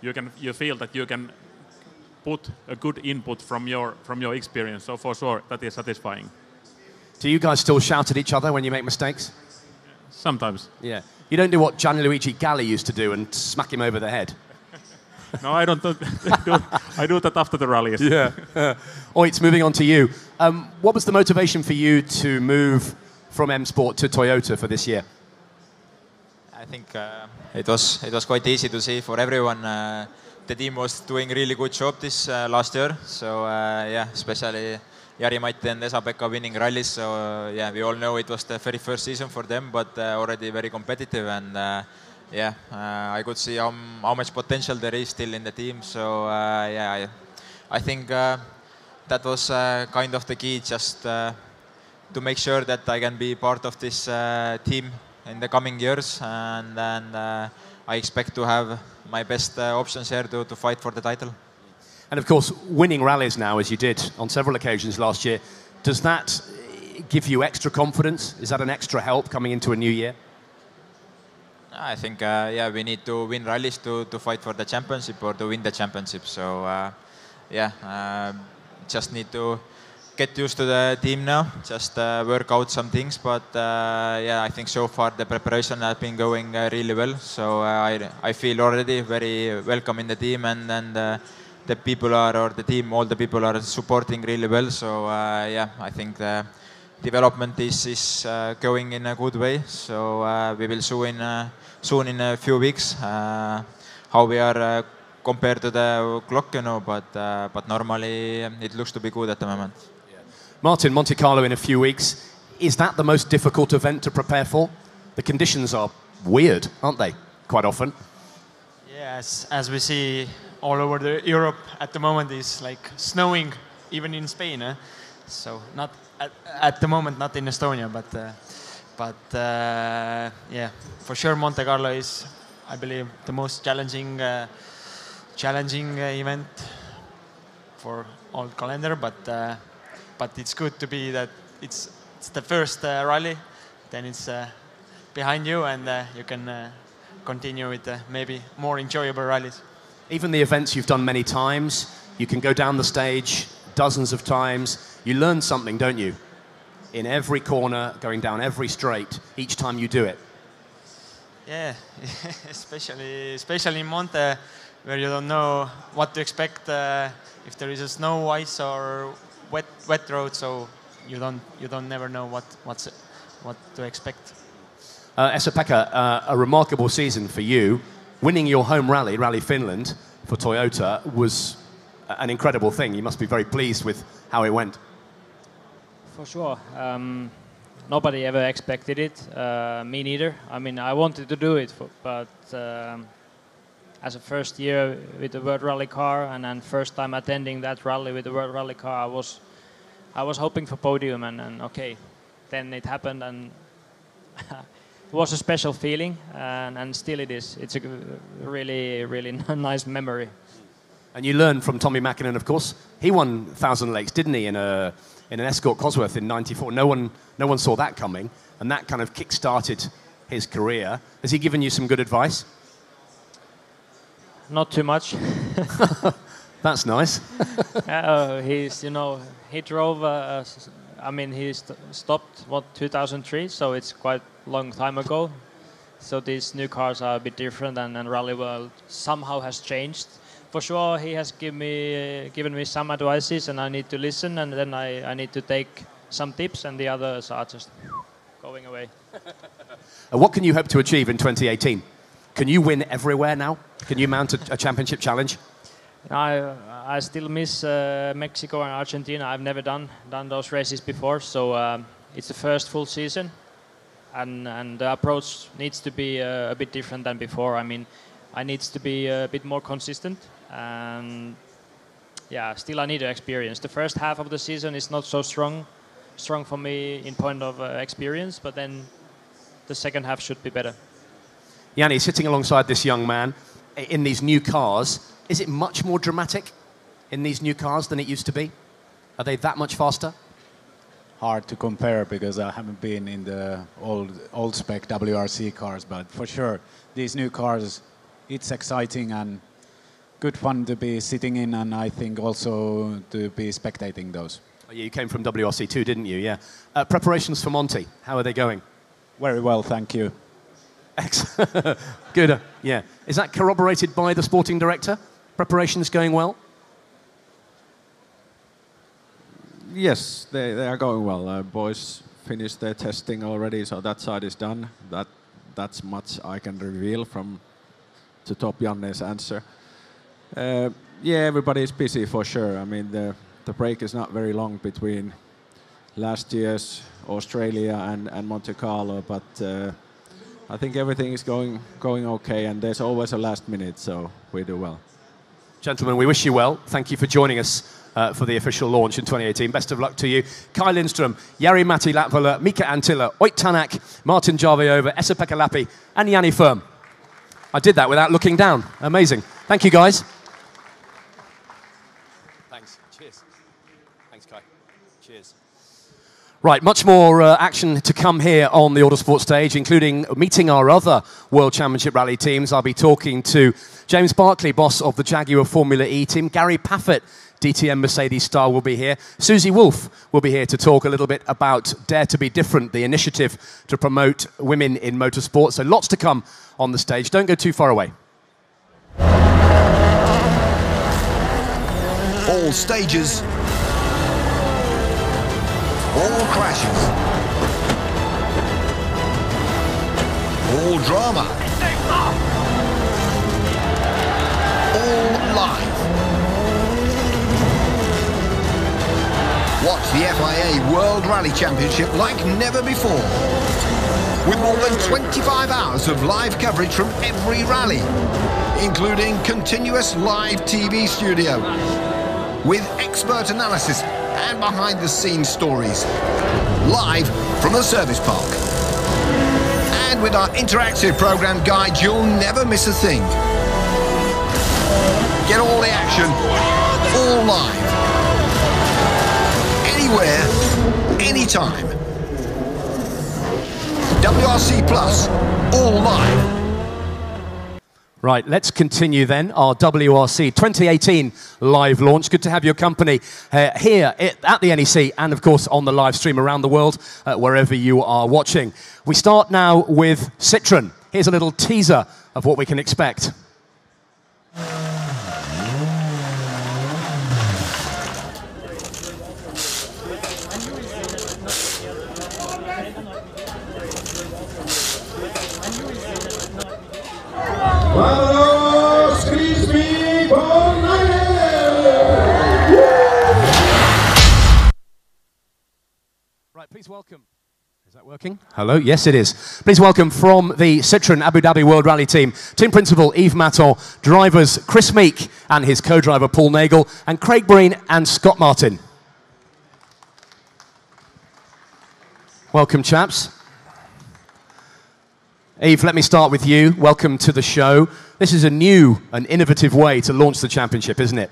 you can, you feel that you can put a good input from your from your experience. So for sure, that is satisfying.
Do you guys still shout at each other when you make mistakes?
Sometimes.
Yeah. You don't do what Gianluigi Galli used to do and smack him over the head. [LAUGHS]
no, I don't. do, [LAUGHS] I do that after the rallies.
Yeah. [LAUGHS] oh, it's moving on to you. Um, what was the motivation for you to move from M Sport to Toyota for this year?
I think uh, it was it was quite easy to see for everyone. Uh, the team was doing really good job this uh, last year. So uh, yeah, especially Jari-Matti and Esa-Pekka winning rallies. So uh, yeah, we all know it was the very first season for them, but uh, already very competitive and yeah, uh, I could see how, how much potential there is still in the team. So uh, yeah, I, I think uh, that was kind of the key, just to make sure that I can be part of this team in the coming years, and, and I expect to have my best options here to, to fight for the title.
And of course, winning rallies now, as you did on several occasions last year, does that give you extra confidence? Is that an extra help coming into a new year?
I think uh, yeah we need to win rallies to, to fight for the championship or to win the championship. So uh, yeah, uh, just need to get used to the team now. Just uh, work out some things, but uh, yeah, I think so far the preparation has been going uh, really well. So I I feel already very welcome in the team and and the people are or the team all the people are supporting really well. So yeah, I think development is is going in a good way. So we will soon soon in a few weeks uh, how we are uh, compared to the clock, you know, but uh, but normally it looks to be good at the moment.
Martin, Monte Carlo in a few weeks. Is that the most difficult event to prepare for? The conditions are weird, aren't they? Quite often.
Yes, as we see all over the Europe at the moment is like snowing even in Spain. Eh? So not at, at, the moment, not in Estonia, but uh, but uh, yeah, for sure Monte Carlo is, I believe, the most challenging uh, challenging uh, event for all calendar. But uh, but it's good to be that it's it's the first uh, rally, then it's behind you and you can continue with maybe more enjoyable rallies
even the events you've done many times, you can go down the stage dozens of times. You learn something, don't you? In every corner, going down every straight, each time you do it.
Yeah, [LAUGHS] especially especially in Monte, where you don't know what to expect uh, if there is a snow, ice, or wet wet road. So you don't you don't never know what what's what to expect.
Uh, Esa-Pekka, uh, a remarkable season for you winning your home rally, Rally Finland, for Toyota was an incredible thing. You must be very pleased with how it went.
For sure. Um, nobody ever expected it. Uh, me neither. I mean, I wanted to do it, for, but um, as a first year with the World Rally car and then first time attending that rally with the World Rally car, I was, I was hoping for podium and, and okay, then it happened and [LAUGHS] it was a special feeling, and, and still it is. It's a really, really [LAUGHS] nice memory.
And you learn from Tommi Mäkinen, of course. He won Thousand Lakes, didn't he, in, a, in an Escort Cosworth in '94? No one, no one saw that coming, and that kind of kick-started his career. Has he given you some good advice?
Not too much. [LAUGHS]
That's nice.
uh, he's, you know, he drove. Uh, I mean, he st stopped what 2003, so it's quite long time ago. So these new cars are a bit different, and, and Rally World somehow has changed. For sure, he has given me uh, given me some advices, and I need to listen, and then I, I need to take some tips, and the others are just going away. [LAUGHS]
what can you hope to achieve in 2018? Can you win everywhere now? Can you mount a, a championship challenge?
I I still miss uh, Mexico and Argentina. I've never done done those races before, so um, it's the first full season and and the approach needs to be uh, a bit different than before. I mean, I needs to be a bit more consistent and yeah, still I need to experience. The first half of the season is not so strong, strong for me in point of uh, experience, but then the second half should be better.
Janne, sitting alongside this young man in these new cars, is it much more dramatic in these new cars than it used to be? Are they that much faster?
hard to compare because I haven't been in the old old spec WRC cars, but for sure these new cars, it's exciting and good fun to be sitting in, and I think also to be spectating those.
Oh, yeah, you came from WRC2, didn't you? Yeah. Uh, preparations for Monte, how are they going?
Very well, thank you.
Excellent. [LAUGHS] Good. Yeah. Is that corroborated by the sporting director? Preparations going well?
yes, they, they are going well. Uh, boys finished their testing already, so that side is done. That that's much I can reveal from to top Janne's answer. Uh, yeah, everybody is busy for sure. I mean, the the break is not very long between last year's Australia and, and Monte Carlo, but uh, I think everything is going going okay, and there's always a last minute, so we do well.
Gentlemen, we wish you well. Thank you for joining us uh, for the official launch in 2018. Best of luck to you. Kai Lindström, Jari-Matti Latvala, Mika Anttila, Ott Tänak, Martin Järveoja, Esa-Pekka Lappi, and Janne Ferm. I did that without looking down. Amazing. Thank you, guys. Thanks. Cheers. Thanks, Kai. Cheers. Right, much more uh, action to come here on the Autosport stage, including meeting our other World Championship Rally teams. I'll be talking to James Barclay, boss of the Jaguar Formula E team, Gary Paffett, DTM Mercedes star will be here. Susie Wolff will be here to talk a little bit about Dare to be Different, the initiative to promote women in motorsport. So lots to come on the stage. Don't go too far away.
All stages, all crashes, all drama, all live. Watch the FIA World Rally Championship like never before. With more than 25 hours of live coverage from every rally, including continuous live TV studio, with expert analysis and behind-the-scenes stories, live from the service park. And with our interactive program guide, you'll never miss a thing. Get all the action, all live. Anywhere, anytime. WRC Plus, all live.
Right, let's continue then our WRC 2018 live launch. Good to have your company uh, here at the NEC and, of course, on the live stream around the world, uh, wherever you are watching. We start now with Citroen. Here's a little teaser of what we can expect. Right, please welcome. Is that working? Hello? Yes, it is. Please welcome from the Citroen Abu Dhabi World Rally team, team principal Yves Matton, drivers Chris Meeke and his co-driver Paul Nagle, and Craig Breen and Scott Martin. Welcome, chaps. Yves, let me start with you. Welcome to the show. This is a new and innovative way to launch the championship, isn't it?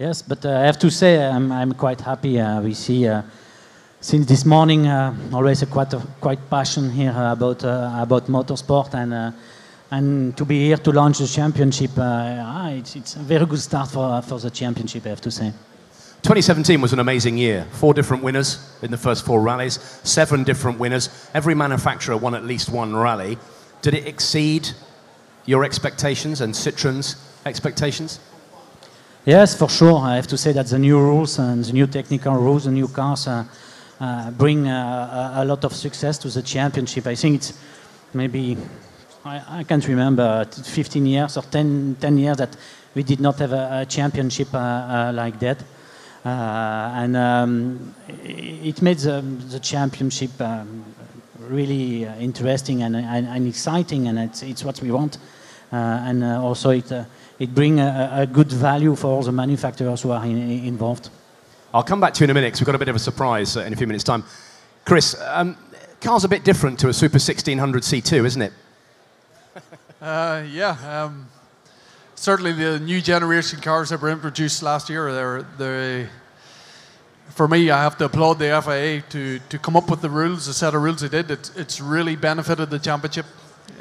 Yes, but uh, I have to say I'm, I'm quite happy. Uh, we see uh, since this morning uh, always a quite a, quite passion here about uh, about motorsport and uh, and to be here to launch the championship. ah, it's, it's a very good start for for the championship. I have to say.
2017 was an amazing year. Four different winners in the first four rallies, seven different winners. Every manufacturer won at least one rally. Did it exceed your expectations and Citroen's expectations?
Yes, for sure. I have to say that the new rules and the new technical rules, the new cars uh, uh, bring uh, a lot of success to the championship. I think it's maybe, I, I can't remember, 15 years or 10, 10, years that we did not have a, a championship uh, uh, like that. Uh, and um, it made the, the championship um, really uh, interesting and, and, and, exciting, and it's, it's what we want. Uh, and also, it, it brings a, a, good value for all the manufacturers who are in, involved.
I'll come back to you in a minute because we've got a bit of a surprise in a few minutes' time. Chris, um, car's a bit different to a Super 1600 C2, isn't it? [LAUGHS]
yeah. Um certainly the new generation cars that were introduced last year, they're, they for me, I have to applaud the FIA to, to come up with the rules, the set of rules they did. It, it's really benefited the championship.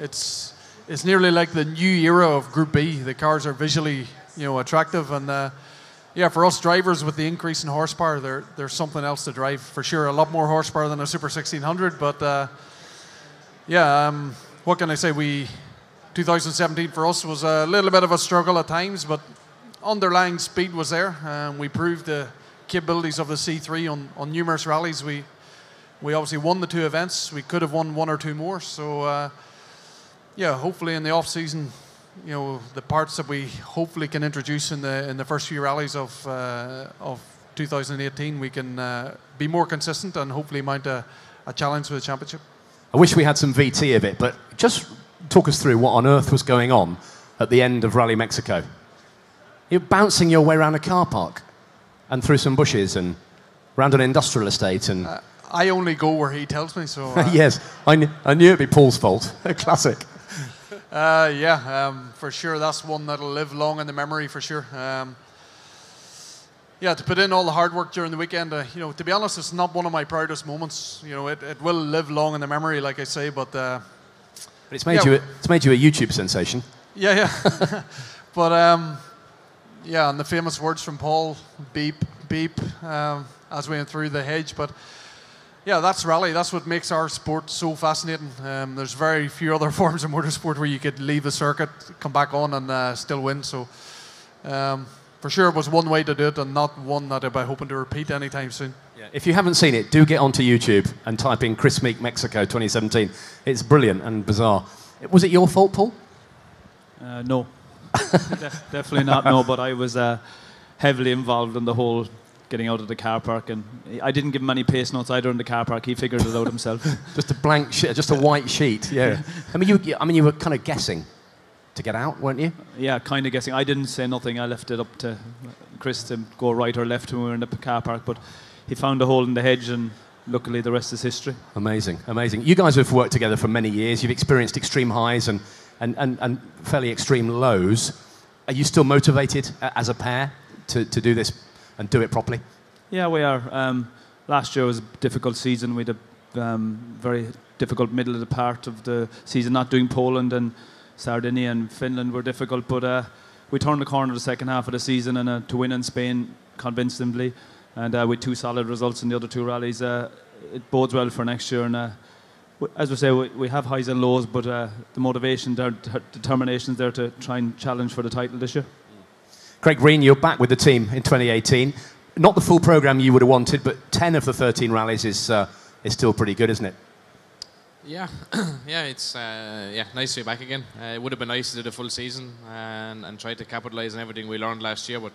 It's, it's nearly like the new era of Group B. The cars are visually, you know, attractive, and uh, yeah, for us drivers with the increase in horsepower, there, there's something else to drive for sure. A lot more horsepower than a Super 1600, but uh, yeah, um, what can I say? We 2017 for us was a little bit of a struggle at times, but underlying speed was there, and we proved the capabilities of the C3 on, on numerous rallies. We we obviously won the two events. We could have won one or two more. So uh, yeah, hopefully in the off season, you know, the parts that we hopefully can introduce in the in the first few rallies of uh, of 2018, we can uh, be more consistent and hopefully mount a, a challenge for the championship.
I wish we had some VT of it, but just talk us through what on earth was going on at the end of Rally Mexico. You're bouncing your way around a car park and through some bushes and around an industrial estate and. Uh,
I only go where he tells me, so. [LAUGHS] Uh,
yes, I, kn- I knew it'd be Paul's fault. A [LAUGHS] classic.
Uh, yeah, um, for sure. That's one that'll live long in the memory for sure. Um, yeah, to put in all the hard work during the weekend, uh, you know, to be honest, it's not one of my proudest moments. You know, it, it will live long in the memory, like I say, but uh,
but it's made yeah. you a, it's made you a YouTube sensation.
Yeah, yeah. [LAUGHS] but um, yeah, and the famous words from Paul, beep, beep, um, as we went through the hedge. But yeah, that's rally. That's what makes our sport so fascinating. Um, there's very few other [LAUGHS] forms of motorsport where you could leave the circuit, come back on, and uh, still win. So um, for sure, it was one way to do it, and not one that I'd be hoping to repeat anytime soon.
If you haven't seen it, do get onto YouTube and type in Chris Meeke Mexico 2017. It's brilliant and bizarre. Was it your fault, Paul?
Uh, no, [LAUGHS] De- definitely not. No, but I was uh, heavily involved in the whole getting out of the car park, and I didn't give him any pace notes either in the car park. He figured it out himself. [LAUGHS]
just a blank sheet, just a white sheet. Yeah. [LAUGHS] I mean, you. I mean, you were kind of guessing to get out, weren't you?
Yeah, kind of guessing. I didn't say nothing. I left it up to Chris to go right or left when we were in the car park, but he found a hole in the hedge and luckily the rest is history.
Amazing, amazing. You guys have worked together for many years. You've experienced extreme highs and, and, and, and fairly extreme lows. Are you still motivated as a pair to, to do this and do it properly?
Yeah, we are. Um, last year was a difficult season. We had a um, very difficult middle of the part of the season, not doing Poland and Sardinia and Finland were difficult, but uh, we turned the corner the second half of the season and uh, to win in Spain convincingly and uh, with two solid results in the other two rallies, uh, it bodes well for next year. And uh, as we say, we, we, have highs and lows, but uh, the motivation, the determination is there to try and challenge for the title this year.
Craig Breen, you're back with the team in 2018. Not the full program you would have wanted, but 10 of the 13 rallies is uh, is still pretty good, isn't it?
Yeah, [CLEARS THROAT] yeah, it's uh, yeah nice to be back again. it would have been nice to do the full season and, and try to capitalise on everything we learned last year, but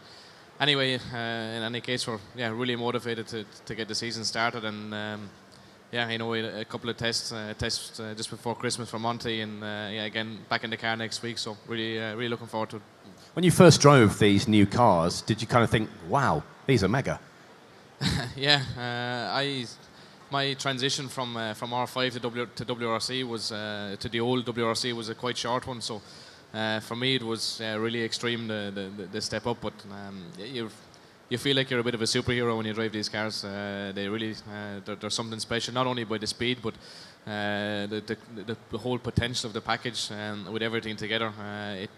anyway, uh, in any case, we're yeah really motivated to, to get the season started, and um, yeah, you know, we had a couple of tests uh, tests uh, just before Christmas for Monte, and uh, yeah, again back in the car next week. So really, uh, really looking forward to it.
When you first drove these new cars, did you kind of think, "Wow, these are mega"? [LAUGHS]
yeah, uh, I my transition from from R5 to W to WRC was to the old WRC was a quite short one, so uh, for me, it was uh, really extreme the, the, the, step up, but um, you you feel like you're a bit of a superhero when you drive these cars. Uh, they really uh, they're, they're, something special, not only by the speed, but uh, the, the, the, whole potential of the package and with everything together. Uh, it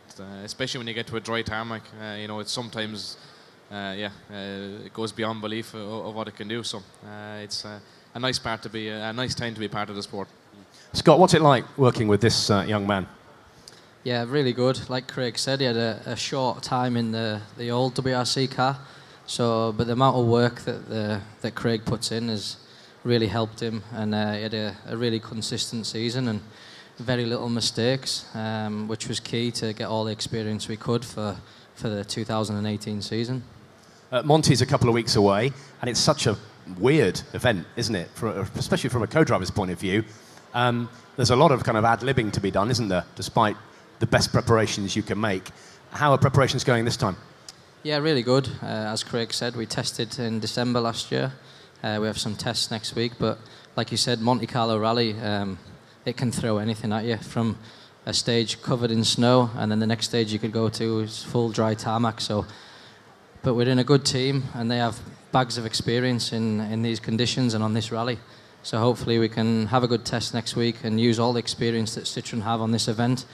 especially when you get to a dry tarmac, you know, it's sometimes yeah, it goes beyond belief of, of, what it can do. So it's a nice part to be a nice time to be part of the sport.
Scott, what's it like working with this young man?
Yeah, really good. Like Craig said, he had a, a, short time in the, the old WRC car. So, but the amount of work that the, that Craig puts in has really helped him, and uh, he had a, a, really consistent season and very little mistakes, um, which was key to get all the experience we could for for the 2018 season.
Uh, Monte's a couple of weeks away, and it's such a weird event, isn't it? For, especially from a co-driver's point of view. Um, there's a lot of kind of ad libbing to be done, isn't there? Despite the best preparations you can make. How are preparations going this time?
Yeah, really good. Uh, as Craig said, we tested in December last year. Uh, we have some tests next week, but like you said, Monte Carlo Rally, um, it can throw anything at you from a stage covered in snow, and then the next stage you could go to is full dry tarmac. So, but we're in a good team, and they have bags of experience in, in these conditions and on this rally. So hopefully we can have a good test next week and use all the experience that Citroen have on this event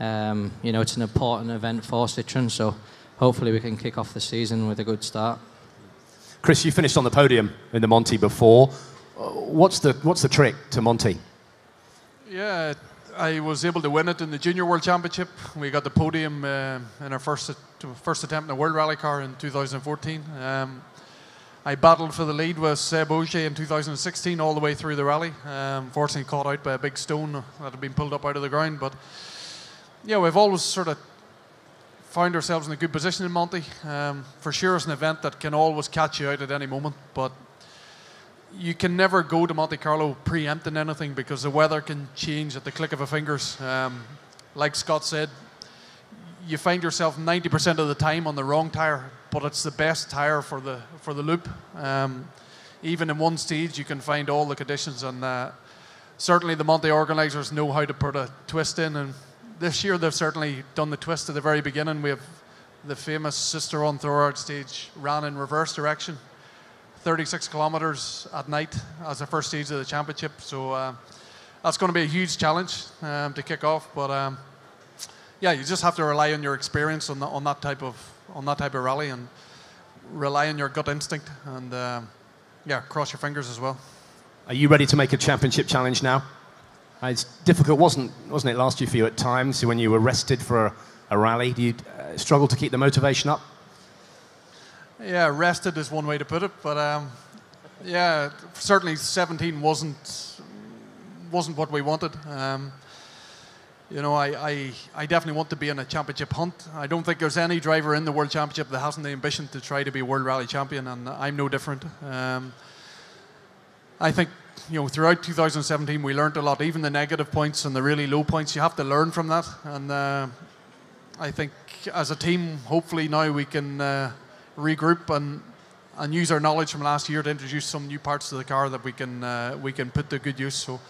um, you know, it's an important event for Citroen, so hopefully we can kick off the season with a good start.
Chris, you finished on the podium in the Monte before. Uh, what's the what's the trick to Monte?
Yeah, I was able to win it in the Junior World Championship. We got the podium uh, in our first first attempt in a World Rally car in 2014. Um, I battled for the lead with Seb Ogier in 2016 all the way through the rally. Um, fortunately, caught out by a big stone that had been pulled up out of the ground, but yeah, we've always sort of found ourselves in a good position in Monte. Um, for sure, it's an event that can always catch you out at any moment, but you can never go to Monte Carlo preempting anything because the weather can change at the click of a fingers. Um, like Scott said, you find yourself 90% of the time on the wrong tire, but it's the best tire for the for the loop. Um, even in one stage, you can find all the conditions, and uh, certainly the Monte organisers know how to put a twist in and this year they've certainly done the twist at the very beginning. We have the famous Sisteron Thoard stage ran in reverse direction, 36 kilometres at night as the first stage of the championship. So uh, that's going to be a huge challenge um, to kick off. But um, yeah, you just have to rely on your experience on, the, on that type of on that type of rally and rely on your gut instinct and uh, yeah, cross your fingers as well.
Are you ready to make a championship challenge now? Uh, it's difficult, wasn't wasn't it, last year for you at times when you were rested for a, a rally? Do you uh, struggle to keep the motivation up?
Yeah, rested is one way to put it, but um, yeah, certainly 17 wasn't wasn't what we wanted. Um, you know, I, I, I definitely want to be in a championship hunt. I don't think there's any driver in the World Championship that hasn't the ambition to try to be World Rally Champion, and I'm no different. Um, I think, you know, throughout 2017 we learned a lot, even the negative points and the really low points. You have to learn from that, and uh, I think as a team, hopefully now we can uh, regroup and and use our knowledge from last year to introduce some new parts to the car that we can uh, we can put to good use. So,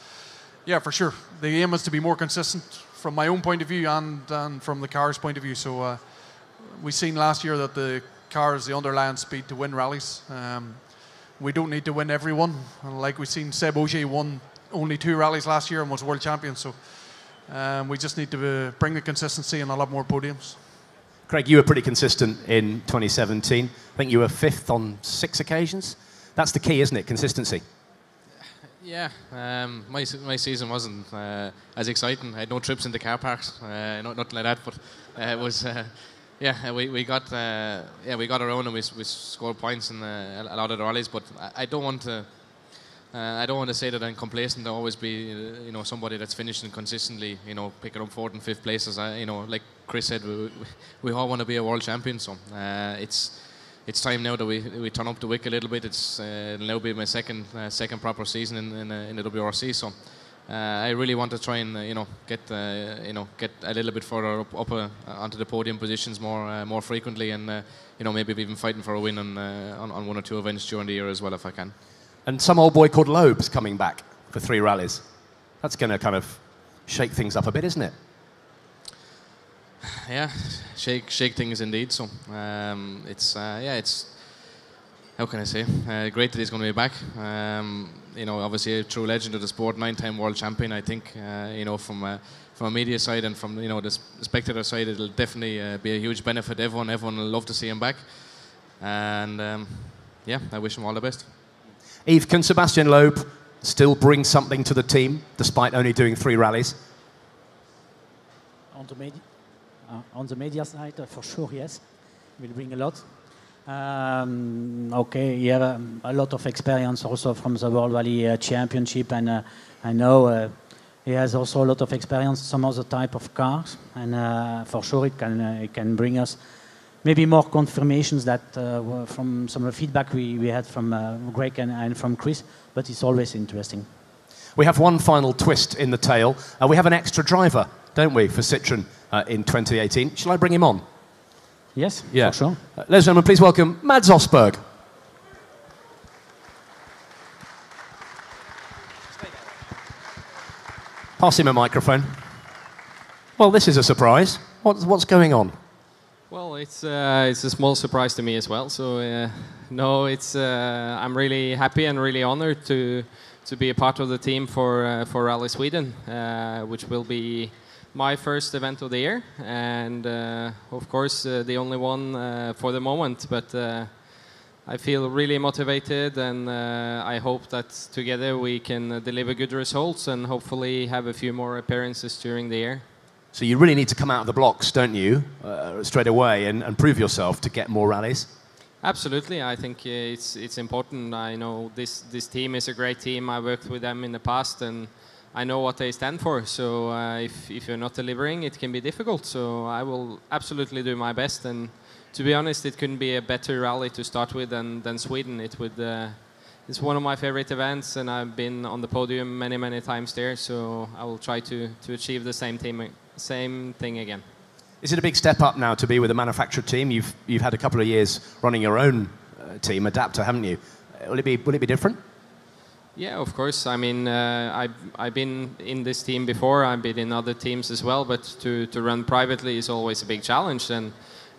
yeah, for sure, the aim is to be more consistent from my own point of view and, and from the car's point of view. So, uh, we've seen last year that the car is the underlying speed to win rallies. Um, we don't need to win every one. And like we've seen, Seb Ogier won only two rallies last year and was world champion. So, um, we just need to uh, bring the consistency and a lot more podiums.
Craig, you were pretty consistent in 2017. I think you were fifth on six occasions. That's the key, isn't it? Consistency. [LAUGHS]
Yeah, um, my, my season wasn't uh, as exciting. I had no trips into car parks, uh, not, nothing like that. But uh, it was, uh, yeah, we, we got uh, yeah we got around and we, we scored points in uh, a lot of the rallies. But I, I don't want to uh, I don't want to say that I'm complacent. to always be, uh, you know, somebody that's finishing consistently, you know, picking up fourth and fifth places. I, you know, like Chris said, we, we all want to be a world champion. So uh, it's it's time now that we, we turn up the wick a little bit. It's uh, now be my second second proper season in in, in the WRC. So. I really want to try and you know get you know get a little bit further up, up onto the podium positions more more frequently and you know maybe even fighting for a win on, on on one or two events during the year as well if I can
and some old boy called Loeb's coming back for three rallies. That's going to kind of shake things up a bit, isn't it? [SIGHS]
Yeah, shake shake things indeed. So um, it's uh, yeah, it's how can I say? Uh, great that he's going to be back. Um, you know, obviously a true legend of the sport, nine-time world champion. I think uh, you know from uh, from a media side and from you know the spectator side, it'll definitely uh, be a huge benefit. Everyone, everyone will love to see him back, and um, yeah, I wish him all the best.
Yves, can Sebastian Loeb still bring something to the team despite only doing three rallies?
On the media, uh, on the media side, uh, for sure, yes, will bring a lot. Um, okay, he have a, a, lot of experience also from the World Rally uh, Championship, and uh, I know uh, he has also a lot of experience some other type of cars, and for sure it can it can bring us maybe more confirmations that uh, from some of the feedback we, we had from uh, Greg and, and, from Chris, but it's always interesting.
We have one final twist in the tale. Uh, we have an extra driver, don't we, for Citroen uh, in 2018. Shall I bring him on?
Yes,
yeah.
for sure.
Uh, ladies and gentlemen, please welcome Mads Østberg. Pass him a microphone. Well, this is a surprise. What's, what's going on?
Well, it's uh, it's a small surprise to me as well. So uh, no, it's uh, I'm really happy and really honored to to be a part of the team for uh, for Rally Sweden, uh, which will be my first event of the year, and uh, of course the only one for the moment. But I feel really motivated, and I hope that together we can deliver good results and hopefully have a few more appearances during the year.
So you really need to come out of the blocks, don't you, uh, straight away and, and, prove yourself to get more rallies?
Absolutely, I think uh, it's it's important. I know this this team is a great team. I worked with them in the past, and I know what they stand for. So uh, if if you're not delivering, it can be difficult. So I will absolutely do my best. And to be honest, it couldn't be a better rally to start with than than Sweden. It would. Uh, it's one of my favorite events, and I've been on the podium many, many times there. So I will try to to achieve the same team same thing again.
Is it a big step up now to be with a manufactured team? You've, you've had a couple of years running your own uh, team, Adapta, haven't you? Will it be, will it be different?
Yeah, of course. I mean, uh, I've, I've been in this team before, I've been in other teams as well, but to, to run privately is always a big challenge. And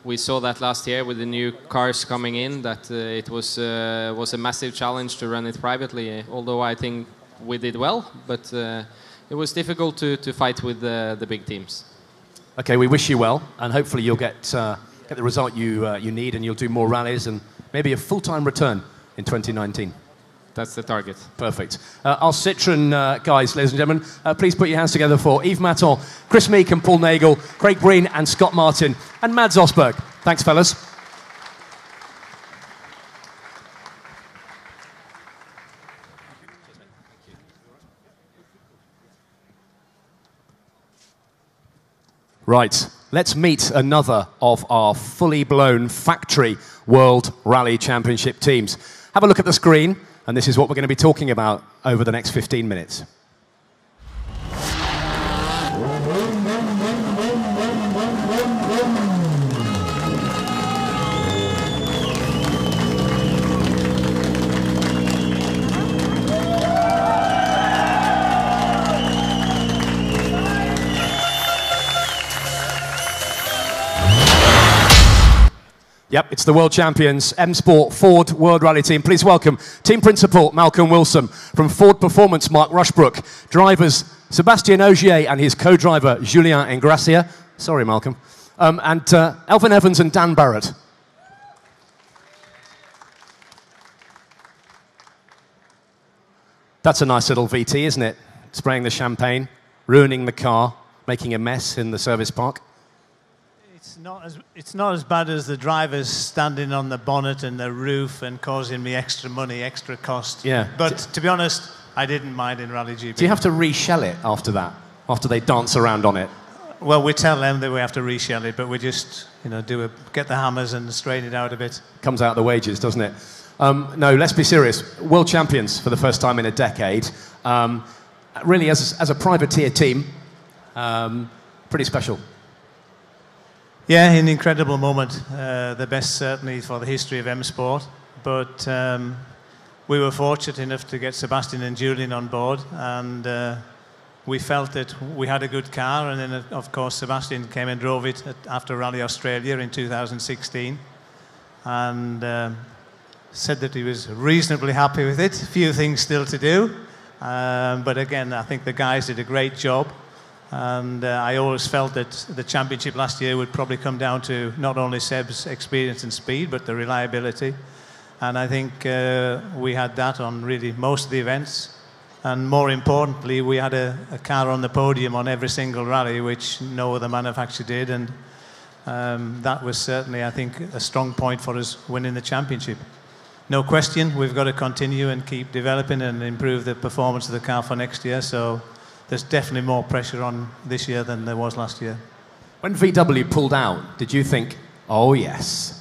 we saw that last year with the new cars coming in, that uh, it was, uh, was a massive challenge to run it privately, although I think we did well. But uh, it was difficult to, to fight with the, the big teams.
Okay, we wish you well, and hopefully you'll get, uh, get the result you, uh, you need and you'll do more rallies and maybe a full time return in 2019.
That's the target.
Perfect. Uh, our Citroen uh, guys, ladies and gentlemen, uh, please put your hands together for Yves Matton, Chris Meeke and Paul Nagle, Craig Breen and Scott Martin, and Mads Østberg. Thanks, fellas. Right, let's meet another of our fully blown factory World Rally Championship teams. Have a look at the screen, and this is what we're going to be talking about over the next 15 minutes. Yep, it's the world champions, M Sport Ford World Rally Team. Please welcome team principal Malcolm Wilson from Ford Performance, Mark Rushbrook, drivers Sebastien Ogier and his co driver Julien Ingrassia. Sorry, Malcolm. Um, and uh, Elfyn Evans and Dan Barrett. That's a nice little VT, isn't it? Spraying the champagne, ruining the car, making a mess in the service park.
It's not as it's not as bad as the drivers standing on the bonnet and the roof and causing me extra money, extra cost.
Yeah.
But to be honest, I didn't mind in Rally GB.
Do you have to reshell it after that? After they dance around on it?
Well, we tell them that we have to reshell it, but we just you know do a get the hammers and strain it out a bit.
Comes out the wages, doesn't it? Um, no, let's be serious. World champions for the first time in a decade. Um, really, as, as a privateer team, um, pretty special.
Yeah, an incredible moment. Uh, the best, certainly, for the history of M Sport. But um, we were fortunate enough to get Sebastian and Julien on board, and uh, we felt that we had a good car. And then, of course, Sebastian came and drove it at, after Rally Australia in 2016, and um, said that he was reasonably happy with it. Few things still to do, um, but again, I think the guys did a great job. And uh, I always felt that the championship last year would probably come down to not only Seb's experience and speed, but the reliability. And I think uh, we had that on really most of the events. And more importantly, we had a, a, car on the podium on every single rally, which no other manufacturer did. And um, that was certainly, I think, a strong point for us winning the championship. No question, we've got to continue and keep developing and improve the performance of the car for next year. So there's definitely more pressure on this year than there was last year.
When VW pulled out, did you think, oh yes?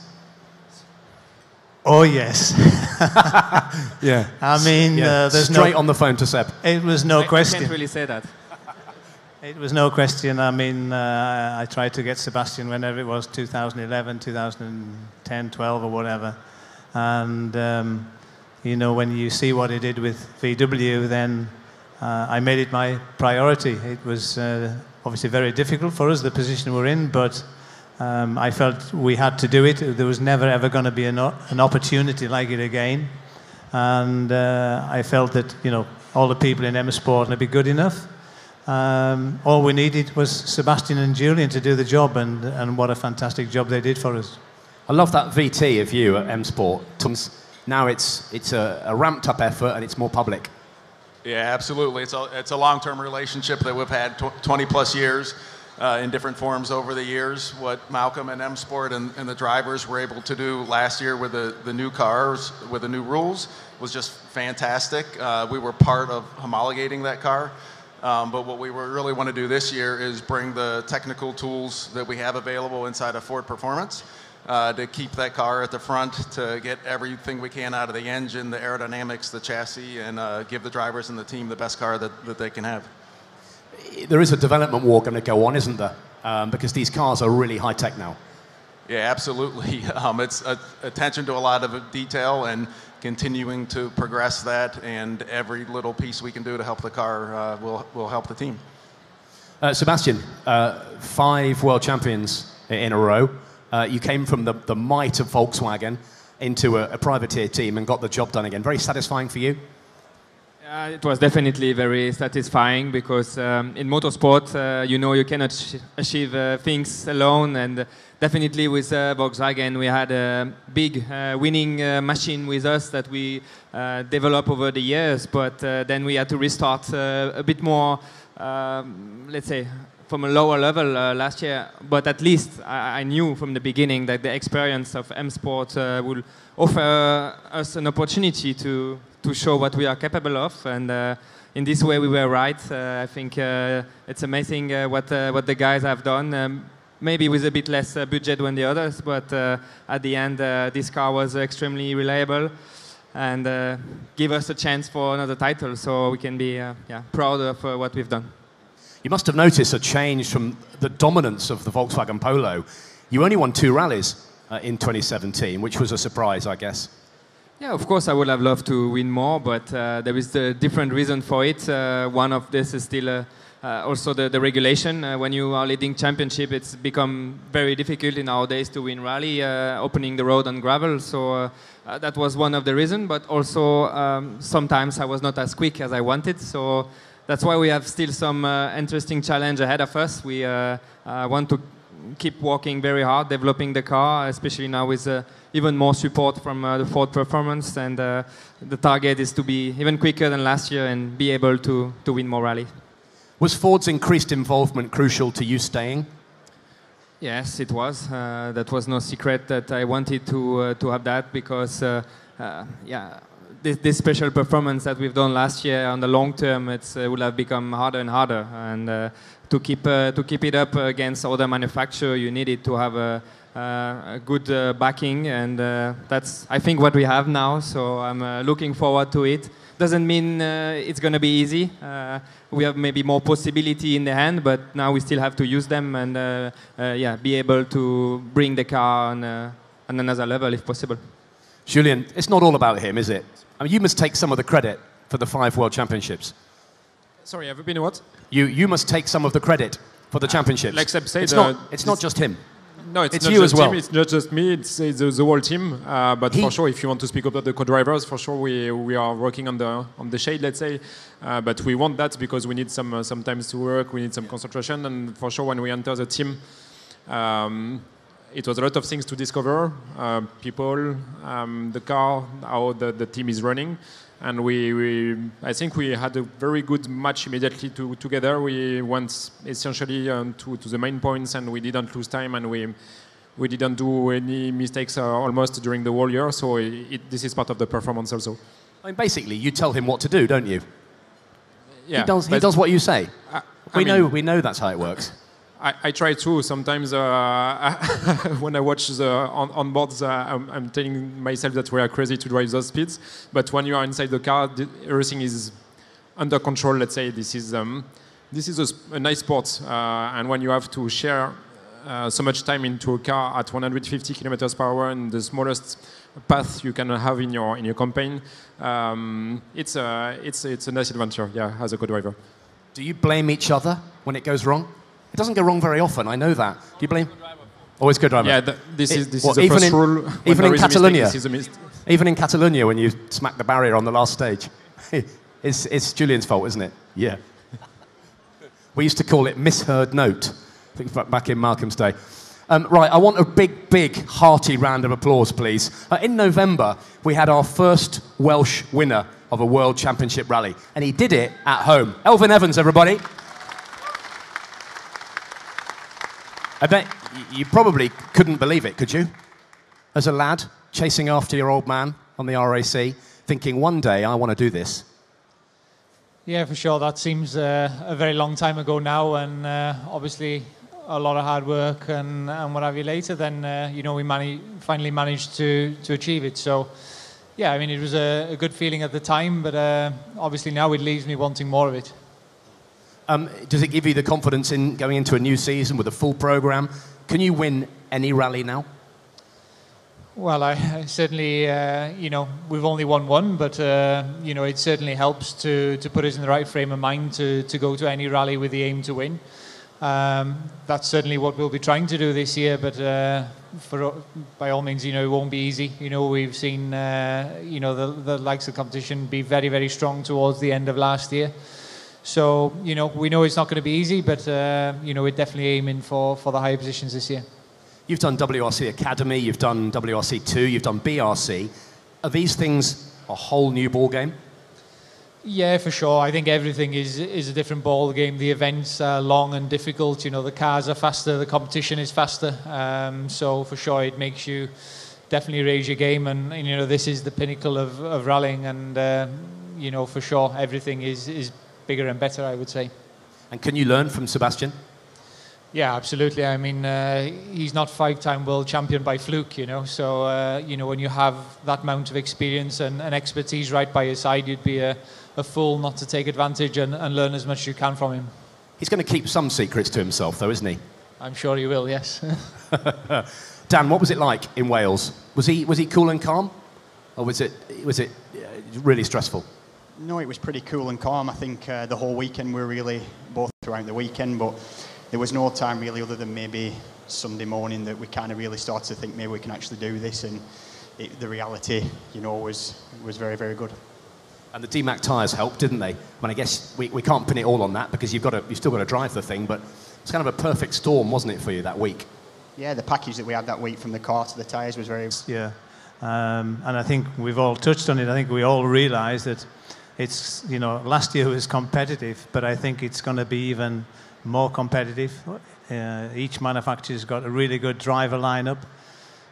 Oh yes. [LAUGHS]
yeah.
I mean,
Yeah.
uh, there's
Straight
no,
on the phone to Seb.
It was no
I- I
question.
can't
really say that.
It was no question. I mean, uh, I tried to get Sebastian whenever it was 2011, 2010, 12, or whatever. And, um, you know, when you see what he did with VW, then I made it my priority. It was uh, obviously very difficult for us, the position we're in, but um, I felt we had to do it. There was never ever going to be an, an opportunity like it again. And uh, I felt that, you know, all the people in M Sport would be good enough. Um, all we needed was Sebastian and Julien to do the job, and, and what a fantastic job they did for us.
I love that VT of you at M Sport. Now it's, it's a, a ramped up effort and it's more public.
Yeah, absolutely. It's a, it's a long term relationship that we've had tw- 20 plus years uh, in different forms over the years. What Malcolm and M Sport and, and the drivers were able to do last year with the, the new cars, with the new rules, was just fantastic. Uh, we were part of homologating that car. Um, but what we really want to do this year is bring the technical tools that we have available inside of Ford Performance uh, to keep that car at the front, to get everything we can out of the engine, the aerodynamics, the chassis, and uh, give the drivers and the team the best car that, that they can have.
There is a development war going to go on, isn't there? Um, because these cars are really high tech now.
Yeah, absolutely. [LAUGHS] Um, it's a, attention to a lot of detail and continuing to progress that, and every little piece we can do to help the car uh, will, will help the team.
Uh, Sebastian, uh, five world champions in a row. Uh, you came from the, the might of Volkswagen into a, a privateer team and got the job done again. Very satisfying for you?
Uh, it was definitely very satisfying because um, in motorsport, uh, you know, you cannot achieve uh, things alone. And definitely with uh, Volkswagen, we had a big uh, winning machine with us that we developed over the years. But then we had to restart a bit more, um, let's say, from a lower level uh, last year. But at least I, I knew from the beginning that the experience of M Sport uh, will offer us an opportunity to to show what we are capable of. And uh, in this way, we were right. Uh, I think uh, it's amazing uh, what what the guys have done. Um, maybe with a bit less budget than the others, but at the end, this car was extremely reliable and give us a chance for another title. So we can be yeah proud of what we've done.
You must have noticed a change from the dominance of the Volkswagen Polo. You only won two rallies uh, in 2017, which was a surprise, I guess.
Yeah, of course, I would have loved to win more, but uh, there is a different reason for it. Uh, one of this is still uh, uh, also the, the regulation. Uh, when you are leading championship, it's become very difficult in nowadays to win rally, opening the road on gravel. So that was one of the reasons. But also um, sometimes I was not as quick as I wanted. So that's why we have still some uh, interesting challenge ahead of us. We uh, uh, want to keep working very hard, developing the car, especially now with uh, even more support from uh, the Ford performance. And uh, the target is to be even quicker than last year and be able to, to win more rally.
Was Ford's increased involvement crucial to you staying?
Yes, it was. Uh, that was no secret that I wanted to uh, to have that because, uh, uh, yeah, this, this special performance that we've done last year on the long term, it uh, will have become harder and harder. And uh, to keep uh, to keep it up against other manufacturers, you needed to have a, a good uh, backing, and uh, that's I think what we have now. So I'm uh, looking forward to it. Doesn't mean it's going to be easy. We have maybe more possibility in the hand, but now we still have to use them and yeah, be able to bring the car on, on another level if possible.
Julien, it's not all about him, is it? I mean, you must take some of the credit for the five world championships.
Sorry, have you been what?
You, you must take some of the credit for the championships.
like Seb said,
it's,
uh,
not, it's not just him.
No, it's,
It's
not
you
just
as well.
Him, it's not just me. It's, it's the, the whole team. Uh, but for sure, if you want to speak about the co-drivers, for sure we, we are working on the on the shade, let's say. Uh, but we want that because we need some uh, some times to work. We need some concentration, and for sure, when we enter the team, um, it was a lot of things to discover. Uh, people, um, the car, how the, the team is running. And we, we, I think we had a very good match immediately to, together. We went essentially um, to, to the main points and we didn't lose time and we, we didn't do any mistakes uh, almost during the whole year. So it, this is part of the performance also.
I mean, basically, you tell him what to do, don't you?
Yeah,
he does, he does what you say.
I
we,
mean-
know, we know that's how it works.
I, I try to. Sometimes uh, [LAUGHS] when I watch the on, on boards, uh, I'm, I'm telling myself that we are crazy to drive those speeds. But when you are inside the car, everything is under control. Let's say this is um, this is a, a nice sport, uh, and when you have to share uh, so much time into a car at 150 kilometers per hour in the smallest path you can have in your in your campaign, um, it's a it's it's a nice adventure. Yeah, as a co-driver.
Do you blame each other when it goes wrong? It doesn't go wrong very often, I know that. Do you blame? Always good driver.
Yeah, th- this is- this is
what,
the
even
first
in,
rule.
Even in
is mistake,
Catalonia.
this is a mis-
even in Catalonia, when you smack the barrier on the last stage, [LAUGHS] it's, it's Julien's fault, isn't it? Yeah. we used to call it misheard note. Think back in Malcolm's day. Um, right, I want a big, big, hearty round of applause, please. Uh, in November, we had our first Welsh winner of a World Championship rally, and he did it at home. Elfyn Evans, everybody. I bet you probably couldn't believe it, could you? As a lad, chasing after your old man on the RAC, thinking one day I want to do this.
Yeah, for sure. That seems uh, a very long time ago now, and uh, obviously a lot of hard work and, and what have you later. Then uh, you know we mani- finally managed to to achieve it. So yeah, I mean it was a, a good feeling at the time, but uh, obviously now it leaves me wanting more of it.
Um, does it give you the confidence in going into a new season with a full program? Can you win any rally now?
Well, I, I certainly, uh, you know, we've only won one, but uh, you know, it certainly helps to to put us in the right frame of mind to to go to any rally with the aim to win. Um, that's certainly what we'll be trying to do this year, but uh, for by all means, you know, it won't be easy. You know, we've seen, uh, you know, the the likes of competition be very very strong towards the end of last year. So, you know, we know it's not going to be easy, but uh, you know, we're definitely aiming for for the higher positions this year.
You've done WRC Academy, you've done WRC2, you've done BRC. Are these things a whole new ball game?
Yeah, for sure. I think everything is is a different ball game. The events are long and difficult. You know, the cars are faster, the competition is faster. Um, so for sure, it makes you definitely raise your game. And, and, you know, this is the pinnacle of, of rallying. And uh, you know, for sure, everything is is bigger and better, I would say.
And can you learn from Sebastian?
Yeah, absolutely. I mean, uh, he's not five-time world champion by fluke, you know. So, uh, you know, when you have that amount of experience and, and expertise right by your side, you'd be a, a fool not to take advantage and, and learn as much as you can from him.
He's going to keep some secrets to himself, though, isn't he?
I'm sure he will. Yes. [LAUGHS]
Dan, what was it like in Wales? Was he was he cool and calm, or was it was it uh, really stressful?
No, it was pretty cool and calm. I think uh, the whole weekend we were really both throughout the weekend, but there was no time really other than maybe Sunday morning that we kind of really started to think maybe we can actually do this, and it, the reality, you know, was was very very good.
And the DMACK tyres helped, didn't they? I mean, I guess we, we can't pin it all on that because you've got to, you've still got to drive the thing, but it's kind of a perfect storm, wasn't it, for you that week?
Yeah, the package that we had that week from the car to the tyres was very.
Yeah, um, and I think we've all touched on it. I think we all realise that it's you know last year was competitive, but I think it's going to be even more competitive. Uh, each manufacturer's got a really good driver lineup.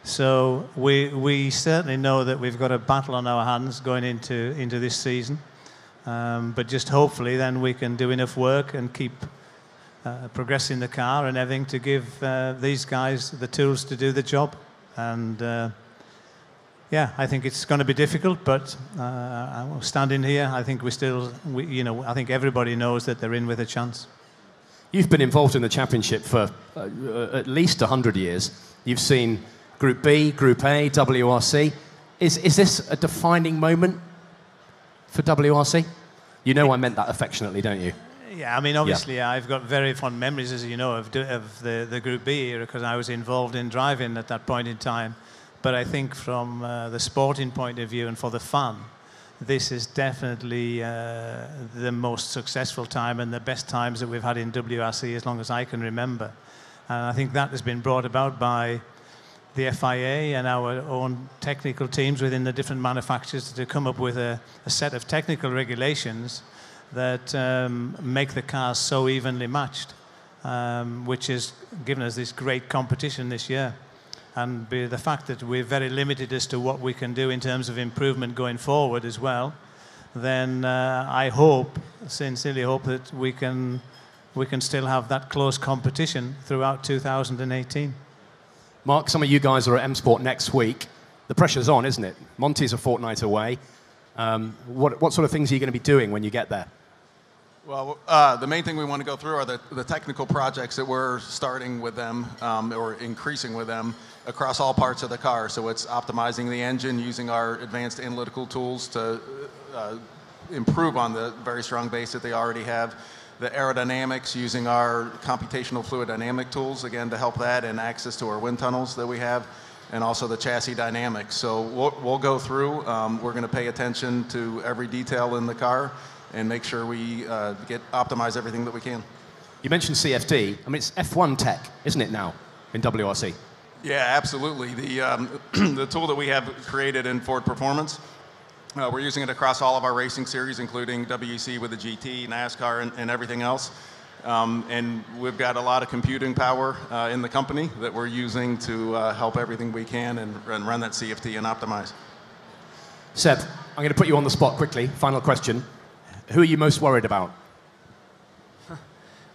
So we, we certainly know that we've got a battle on our hands going into, into this season. Um, but just hopefully then we can do enough work and keep uh, progressing the car and everything to give uh, these guys the tools to do the job. And uh, yeah, I think it's going to be difficult, but uh, standing here, I think we still, we, you know, I think everybody knows that they're in with a chance.
You've been involved in the championship for uh, at least 100 years. You've seen Group B, Group A, WRC. Is, is this a defining moment for WRC? You know I meant that affectionately, don't you?
Yeah, I mean, obviously, yeah. I've got very fond memories, as you know, of, of the, the Group B era because I was involved in driving at that point in time. But I think from uh, the sporting point of view and for the fun, this is definitely uh, the most successful time and the best times that we've had in WRC as long as I can remember. And I think that has been brought about by the FIA and our own technical teams within the different manufacturers to come up with a, a set of technical regulations that um, make the cars so evenly matched, um, which has given us this great competition this year. And be the fact that we're very limited as to what we can do in terms of improvement going forward as well, then uh, I hope, sincerely hope, that we can, we can still have that close competition throughout 2018.
Mark, some of you guys are at M Sport next week. The pressure's on, isn't it? Monte's a fortnight away. Um, what, what sort of things are you going to be doing when you get there?
Well, uh, the main thing we want to go through are the, the technical projects that we're starting with them um, or increasing with them across all parts of the car. So it's optimizing the engine using our advanced analytical tools to uh, improve on the very strong base that they already have the aerodynamics using our computational fluid dynamic tools, again, to help that and access to our wind tunnels that we have, and also the chassis dynamics. So we'll, we'll go through. Um, we're going to pay attention to every detail in the car and make sure we uh, get optimize everything that we can.
You mentioned CFD. I mean, it's F1 tech, isn't it now in WRC?
Yeah, absolutely. The, um, [CLEARS THROAT] the tool that we have created in Ford Performance uh, we're using it across all of our racing series, including WEC with the GT, NASCAR, and, and everything else. Um, and we've got a lot of computing power uh, in the company that we're using to uh, help everything we can and, and, run that CFD and optimize.
Seb, I'm going to put you on the spot quickly. Final question. Who are you most worried about?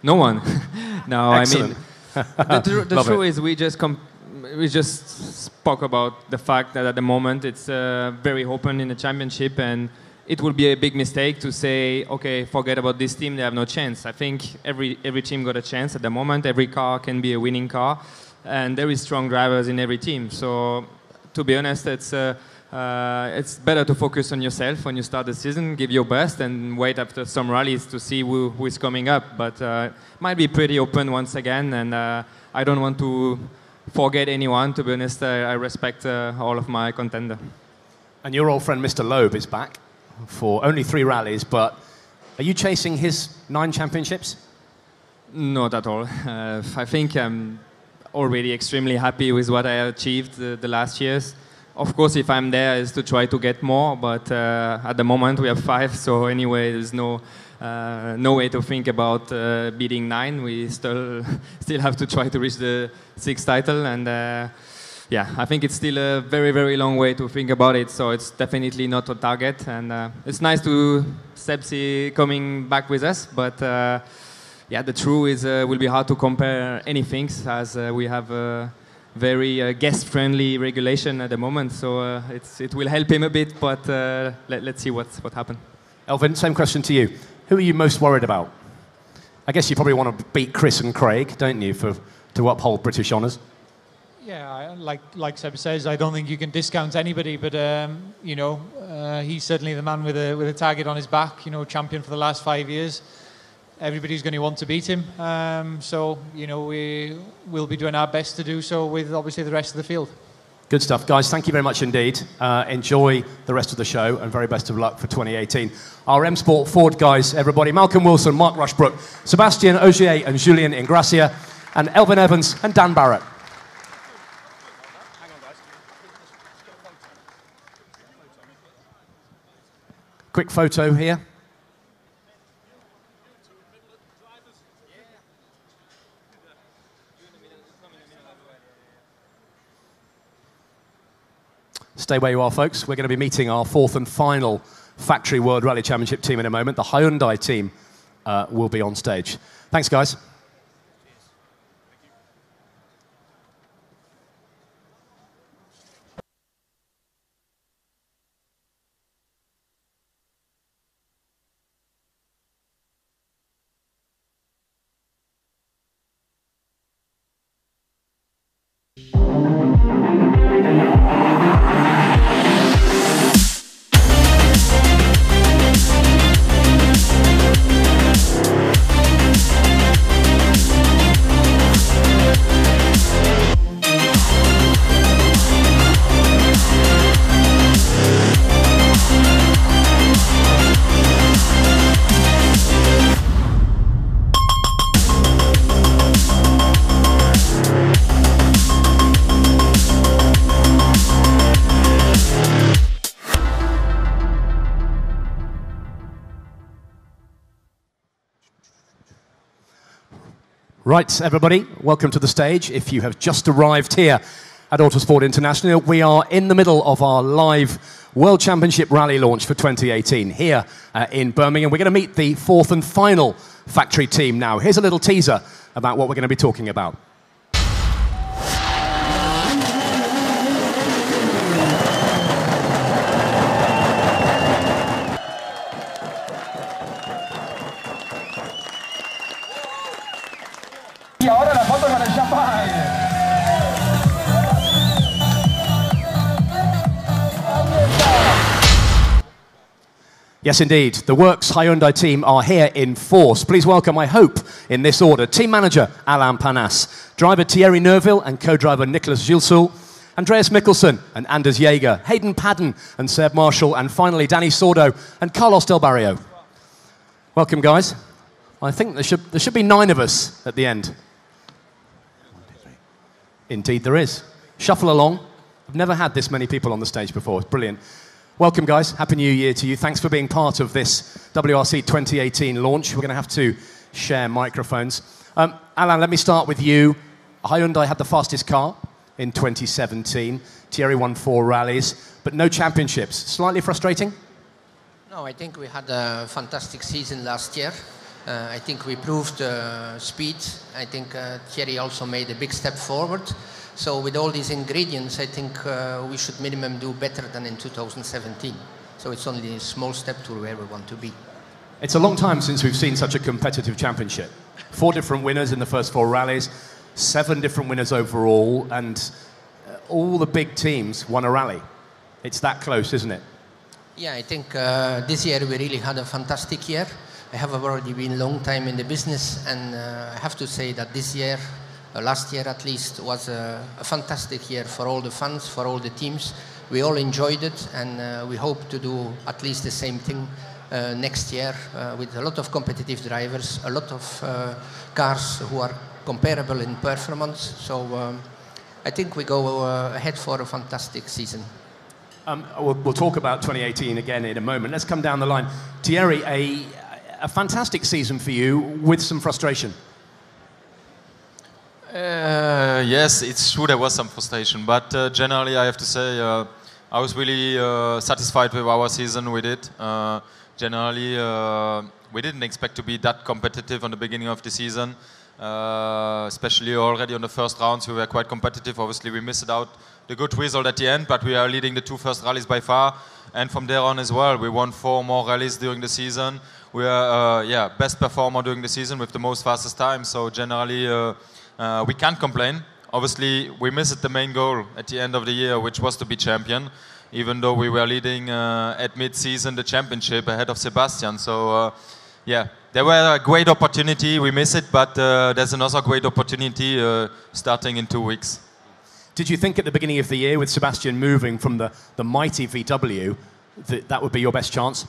No one. [LAUGHS] no,
Excellent.
I mean, [LAUGHS] the, tr- the truth is we just we just spoke about the fact that at the moment it's uh, very open in the championship and it would be a big mistake to say, okay, forget about this team, they have no chance. I think every, every team got a chance at the moment. Every car can be a winning car, and there is strong drivers in every team. So, to be honest, it's, uh, uh, it's better to focus on yourself when you start the season, give your best, and wait after some rallies to see who, who is coming up. But uh, it might be pretty open once again, and uh, I don't want to forget anyone. To be honest, uh, I respect uh, all of my contender.
And your old friend Mr. Loeb is back for only three rallies, but are you chasing his nine championships?
Not at all. Uh, I think I'm already extremely happy with what I achieved the, the last years. Of course, if I'm there, is to try to get more, but uh, at the moment we have five, so anyway, there's no uh, no way to think about uh, beating nine. We still [LAUGHS] still have to try to reach the sixth title, and uh,
yeah, I think it's still a very, very long way to think about it. So it's definitely not a target, and uh, it's nice to Sepsi coming back with us. But uh, yeah, the truth is, uh, will be hard to compare anything as we have very uh, guest-friendly regulation at the moment. So uh, it will help him a bit, but let, us see what's, what happens.
Elfyn, same question to you. Who are you most worried about? I guess you probably want to beat Chris and Craig, don't you, for to uphold British honours?
Yeah, like like Seb says, I don't think you can discount anybody. But um, you know, uh, he's certainly the man with a with a target on his back. You know, champion for the last five years. Everybody's going to want to beat him. Um, so you know, we will be doing our best to do so with obviously the rest of the field.
Good stuff, guys. Thank you very much indeed. Uh, enjoy the rest of the show and very best of luck for 2018. Our M Sport Ford guys, everybody Malcolm Wilson, Mark Rushbrook, Sebastian Ogier, and Julien Ingrassia, and Elfyn Evans and Dan Barrett. Quick photo here. Stay where you are, folks. We're going to be meeting our fourth and final Factory World Rally Championship team in a moment. The Hyundai team uh, will be on stage. Thanks, guys. Right, everybody, welcome to the stage. If you have just arrived here at Autosport International, we are in the middle of our live World Championship Rally launch for 2018 here uh, in Birmingham. We're going to meet the fourth and final factory team now. Here's a little teaser about what we're going to be talking about. Yes, indeed. The Works Hyundai team are here in force. Please welcome, I hope, in this order, team manager Alain Penasse, driver Thierry Neuville and co-driver Nicolas Gilsoul, Andreas Mikkelsen and Anders Jaeger, Hayden Paddon and Seb Marshall, and finally Dani Sordo and Carlos Del Barrio. Welcome, guys. I think there should, there should be nine of us at the end. Indeed, there is. Shuffle along. I've never had this many people on the stage before. It's brilliant. Welcome, guys. Happy New Year to you. Thanks for being part of this WRC 2018 launch. We're going to have to share microphones. Um, Alain, let me start with you. Hyundai had the fastest car in 2017. Thierry won four rallies, but no championships. Slightly frustrating?
No, I think we had a fantastic season last year. Uh, I think we proved uh, speed. I think uh, Thierry also made a big step forward. So with all these ingredients, I think uh, we should minimum do better than in 2017. So it's only a small step to where we want to be.
It's a long time since we've seen such a competitive championship. Four different winners in the first four rallies, seven different winners overall, and uh, all the big teams won a rally. It's that close, isn't it?
Yeah, I think uh, this year we really had a fantastic year. I have already been a long time in the business, and uh, I have to say that this year last year at least was a, a, fantastic year for all the fans, for all the teams. We all enjoyed it and uh, we hope to do at least the same thing uh, next year uh, with a lot of competitive drivers, a lot of uh, cars who are comparable in performance. So um, I think we go uh, ahead for a fantastic season.
Um, we'll, we'll, talk about 2018 again in a moment. Let's come down the line. Thierry, a, a fantastic season for you with some frustration.
Uh, yes, it's true there was some frustration, but uh, generally I have to say uh, I was really uh, satisfied with our season we did. Uh, generally, we didn't expect to be that competitive on the beginning of the season, especially already on the first rounds we were quite competitive. Obviously, we missed out the good result at the end, but we are leading the two first rallies by far. And from there on as well, we won four more rallies during the season. We are, yeah, best performer during the season with the most fastest time. So generally, uh, uh, we can't complain. Obviously, we missed the main goal at the end of the year, which was to be champion, even though we were leading uh, at mid-season the championship ahead of Sebastian. So, uh, yeah, there were a great opportunity. We miss it, but uh, there's another great opportunity starting in two weeks.
Did you think at the beginning of the year, with Sebastian moving from the, the mighty VW, that that would be your best chance?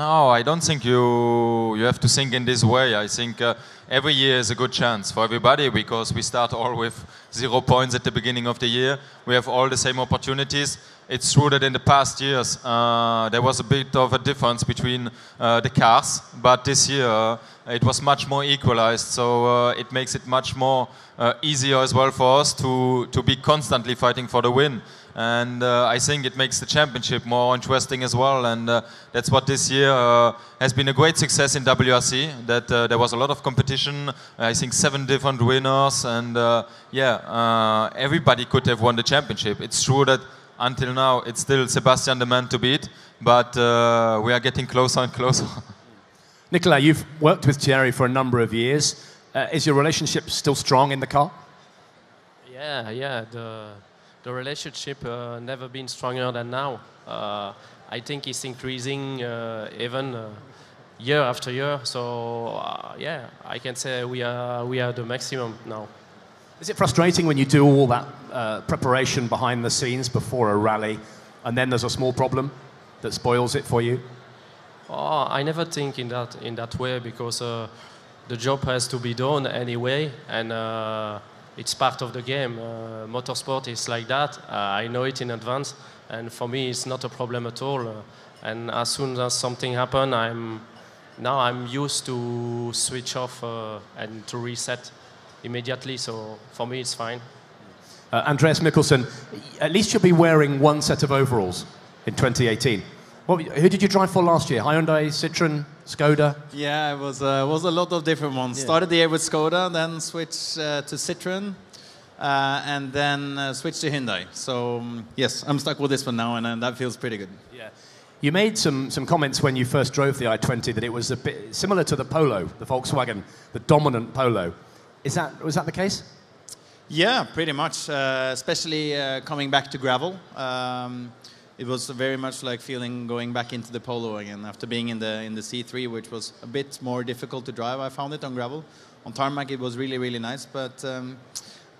No, I don't think you you have to think in this way. I think uh, every year is a good chance for everybody because we start all with zero points at the beginning of the year. We have all the same opportunities. It's true that in the past years uh, there was a bit of a difference between uh, the cars, but this year uh, it was much more equalized. So uh, it makes it much more uh, easier as well for us to to be constantly fighting for the win and uh, I think it makes the championship more interesting as well. And uh, that's what this year uh, has been a great success in WRC. That uh, there was a lot of competition. I think seven different winners, and uh, yeah, uh, everybody could have won the championship. It's true that until now it's still Sebastian the man to beat, but we are getting closer and closer. [LAUGHS]
Nicolas, you've worked with Thierry for a number of years. is your relationship still strong in the car?
Yeah, yeah. The the relationship uh, never been stronger than now. Uh, I think it's increasing uh, even uh, year after year. So uh, yeah, I can say we are we are the maximum now.
Is it frustrating when you do all that uh, preparation behind the scenes before a rally, and then there's a small problem that spoils it for you?
Oh, I never think in that in that way because the job has to be done anyway, and it's part of the game. Uh, motorsport is like that. Uh, I know it in advance, and for me, it's not a problem at all. Uh, and as soon as something happens, I'm now I'm used to switch off uh, and to reset immediately. So for me, it's fine.
Uh, Andreas Mikkelsen, at least you'll be wearing one set of overalls in 2018. What, who did you drive for last year? Hyundai, Citroen, Skoda?
Yeah, it was, uh, was a lot of different ones. Yeah. Started the year with Skoda, then switched uh, to Citroen, uh, and then uh, switched to Hyundai. So, um, yes, I'm stuck with this one now, and, and that feels pretty good.
Yeah. You made some, some comments when you first drove the i20 that it was a bit similar to the Polo, the Volkswagen, the dominant Polo. Is that, was that the case?
Yeah, pretty much, uh, especially uh, coming back to gravel. Um, it was very much like feeling going back into the polo again after being in the in the C3, which was a bit more difficult to drive. I found it on gravel. On tarmac, it was really really nice, but um,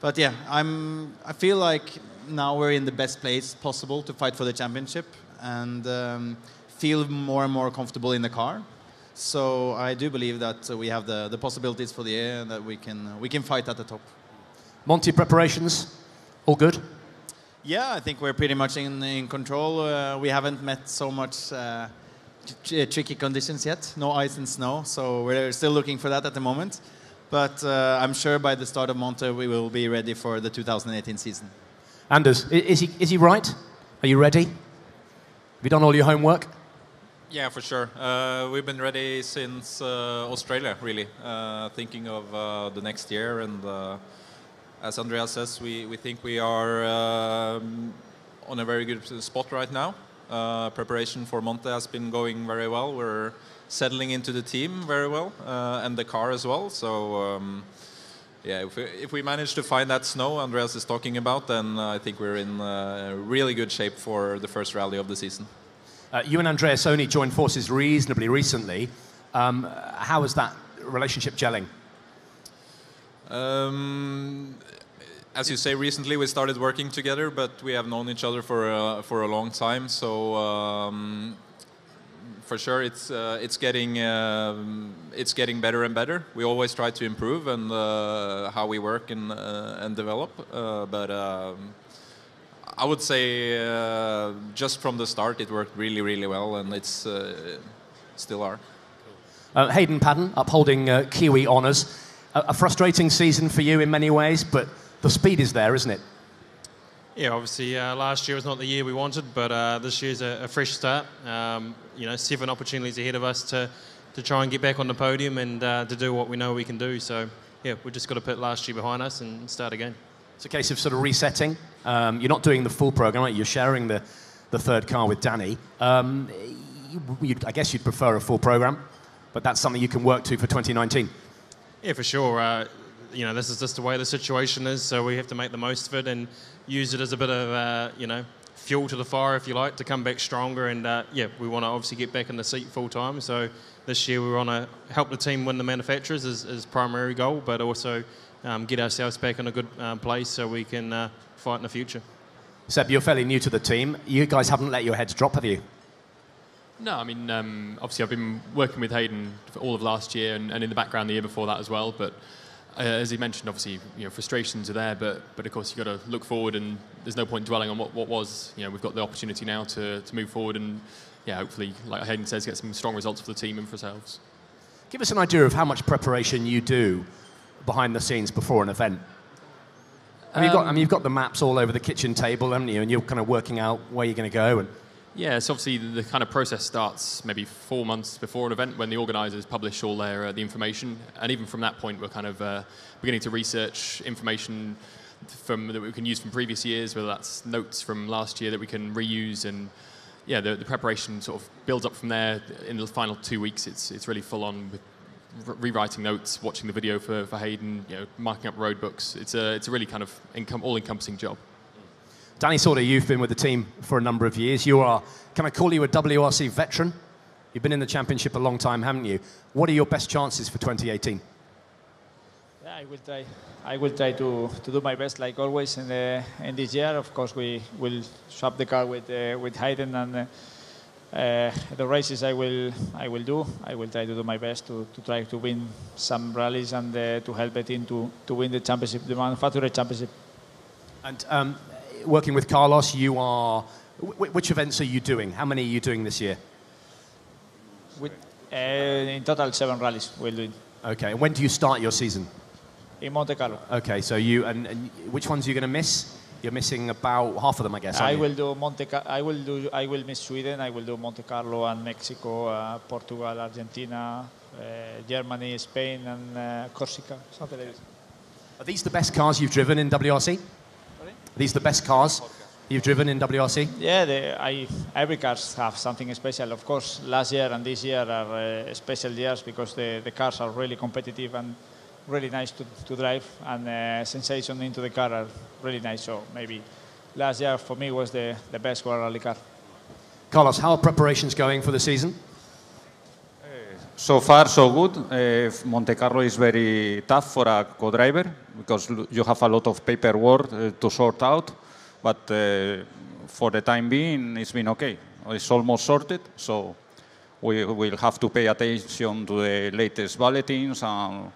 but yeah, I'm I feel like now we're in the best place possible to fight for the championship and um, feel more and more comfortable in the car. So I do believe that we have the, the possibilities for the air and that we can we can fight at the top.
Monte preparations, all good.
Yeah, I think we're pretty much in, in control. Uh, we haven't met so much uh, tr tricky conditions yet, no ice and snow, so we're still looking for that at the moment. But uh, I'm sure by the start of Monte we will be ready for the 2018 season.
Anders, is he, is he right? Are you ready? Have you done all your homework?
Yeah, for sure. Uh, we've been ready since uh, Australia, really, uh, thinking of uh, the next year and as Andreas says, we, we think we are um, on a very good spot right now. Uh, preparation for Monte has been going very well. We're settling into the team very well uh, and the car as well. So um, yeah, if we, if we, manage to find that snow Andreas is talking about, then I think we're in uh, really good shape for the first rally of the season.
Uh, you and Andreas only joined forces reasonably recently. Um, how is that relationship gelling?
Um, as you say, recently we started working together, but we have known each other for a, for a long time. So um, for sure, it's uh, it's getting um, it's getting better and better. We always try to improve and uh, how we work and uh, and develop. Uh, but um, I would say uh, just from the start, it worked really really well, and it's uh, still are.
Hayden Paddon upholding Kiwi honours. a frustrating season for you in many ways, but the speed is there, isn't it?
Yeah, obviously uh, last year was not the year we wanted, but uh, this year's a, a fresh start. Um, you know, seven opportunities ahead of us to, to try and get back on the podium and uh, to do what we know we can do. So, yeah, we've just got to put last year behind us and start again.
It's a case of sort of resetting. Um, you're not doing the full program, right? You're sharing the, the third car with Dani. Um, I guess you'd prefer a full program, but that's something you can work to for 2019.
Yeah, for sure. Uh, you know, this is just the way the situation is, so we have to make the most of it and use it as a bit of, uh, you know, fuel to the fire, if you like, to come back stronger. And uh, yeah, we want to obviously get back in the seat full time. So this year we want to help the team win the manufacturers as, as primary goal, but also um, get ourselves back in a good um, place so we can uh, fight in the future.
Seb, you're fairly new to the team. You guys haven't let your heads drop, have you?
No, I mean, um, obviously I've been working with Hayden for all of last year and, and in the background the year before that as well. But uh, as he mentioned, obviously, you know, frustrations are there, but but of course you've got to look forward, and there's no point dwelling on what, what was. You know, we've got the opportunity now to, to move forward, and yeah, hopefully, like Hayden says, get some strong results for the team and for ourselves.
Give us an idea of how much preparation you do behind the scenes before an event. Um, you've got, I mean, you've got the maps all over the kitchen table, haven't you? And you're kind of working out where you're going to go and
yeah, so obviously the, kind of process starts maybe four months before an event when the organisers publish all their uh, the information, and even from that point, we're kind of uh, beginning to research information from that we can use from previous years, whether that's notes from last year that we can reuse, and yeah, the, the preparation sort of builds up from there. In the final two weeks, it's it's really full on with re- rewriting notes, watching the video for, for Hayden, you know, marking up road books. It's a it's a really kind of incom- all-encompassing job.
Dani Sordo, you've been with the team for a number of years. You are, can I call you a WRC veteran? You've been in the championship a long time, haven't you? What are your best chances for 2018?
Yeah, I will try. I will try to, to do my best, like always in the in this year. Of course, we will swap the car with uh, with Hayden and. Uh, uh, the races I will I will do. I will try to do my best to, to try to win some rallies and uh, to help the team to, to win the championship, the manufacturer championship.
And um, working with Carlos, you are. which events are you doing? How many are you doing this year?
With, uh, in total, seven rallies we're doing.
Okay, and when do you start your season?
In Monte Carlo.
Okay, so you and, and which ones are you going to miss? You're missing about half of them, I guess.
I will do Monte. I will do. I will miss Sweden. I will do Monte Carlo and Mexico, uh, Portugal, Argentina, uh, Germany, Spain, and uh, Corsica. Something like this.
Are these the best cars you've driven in WRC? Are these the best cars you've driven in WRC?
Yeah, the, I, every cars have something special. Of course, last year and this year are uh, special years because the, the cars are really competitive and really nice to, to drive, and uh, sensation into the car are really nice. So maybe last year for me was the, the best World Rally car.
Carlos, how are preparations going for the season?
So far, so good. Uh, Monte Carlo is very tough for a co-driver because you have a lot of paperwork uh, to sort out. But uh, for the time being, it's been okay. It's almost sorted, so we will have to pay attention to the latest bulletins and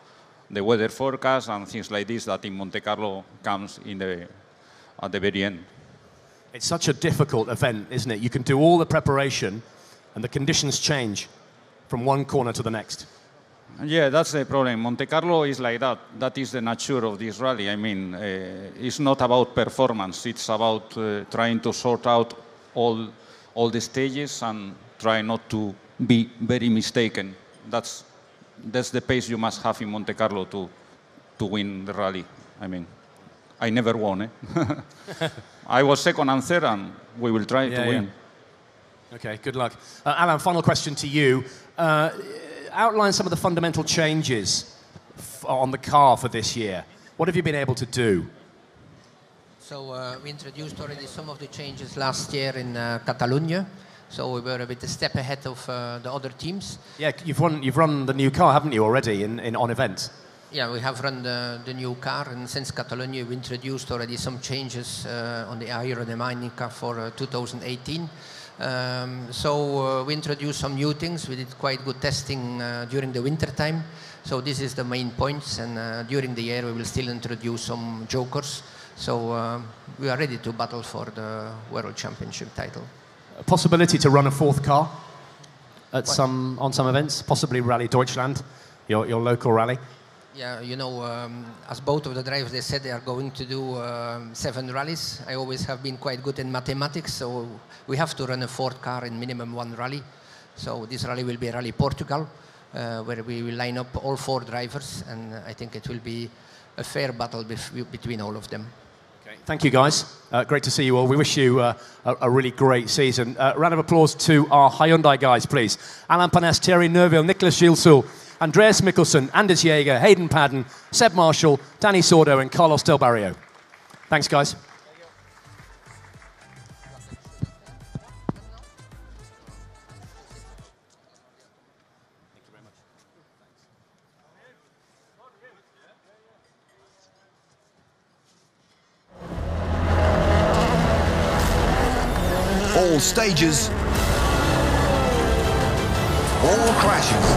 the weather forecast and things like this that in Monte Carlo comes in the, at the very end.
It's such a difficult event, isn't it? You can do all the preparation and the conditions change from one corner to the next.
Yeah, that's the problem. Monte Carlo is like that. That is the nature of this rally. I mean, uh, it's not about performance. It's about uh, trying to sort out all all the stages and try not to be very mistaken. That's that's the pace you must have in Monte Carlo to to win the rally. I mean, I never won. Eh? [LAUGHS] I was second and third, and we will try yeah, to win.
Okay, good luck. Uh, Alan, final question to you. Uh, outline some of the fundamental changes on the car for this year. What have you been able to do?
So uh, we introduced already some of the changes last year in uh, Catalonia. So we were a bit a step ahead of uh, the other teams.
Yeah, you've run you've run the new car, haven't you, already in, in on events?
Yeah, we have run the, the new car, and since Catalonia, we introduced already some changes uh, on the aerodynamic for 2018. Um, so uh, we introduced some new things. We did quite good testing uh, during the winter time. So this is the main points. And uh, during the year, we will still introduce some jokers. So uh, we are ready to battle for the World Championship title.
A possibility to run a fourth car at some on some events, possibly Rally Deutschland, your, your local rally.
Yeah, you know, um, as both of the drivers, they said they are going to do um, seven rallies. I always have been quite good in mathematics, so we have to run a fourth car in minimum one rally. So this rally will be Rally Portugal, uh, where we will line up all four drivers, and I think it will be a fair battle between all of them.
Okay. Thank you, guys. Uh, great to see you all. We wish you uh, a, a, really great season. Uh, round of applause to our Hyundai guys, please. Alan Penasse, Thierry Neuville, Nicolas Gilsoul, Andreas Mikkelsen, Anders Jaeger, Hayden Paddon, Seb Marshall, Dani Sordo, and Carlos Del Barrio. Thanks, guys.
all stages, all crashes,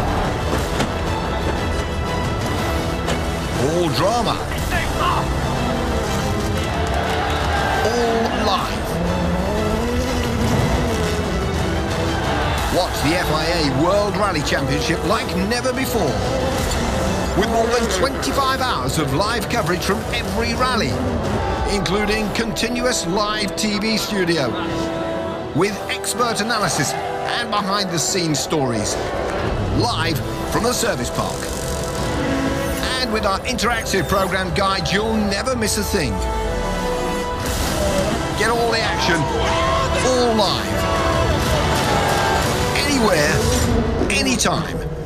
all drama, all live. Watch the FIA World Rally Championship like never before. With more than 25 hours of live coverage from every rally, including continuous live TV studio, with expert analysis and behind-the-scenes stories. Live from the service park. And with our interactive program guide, you'll never miss a thing. Get all the action, all live. Anywhere, anytime.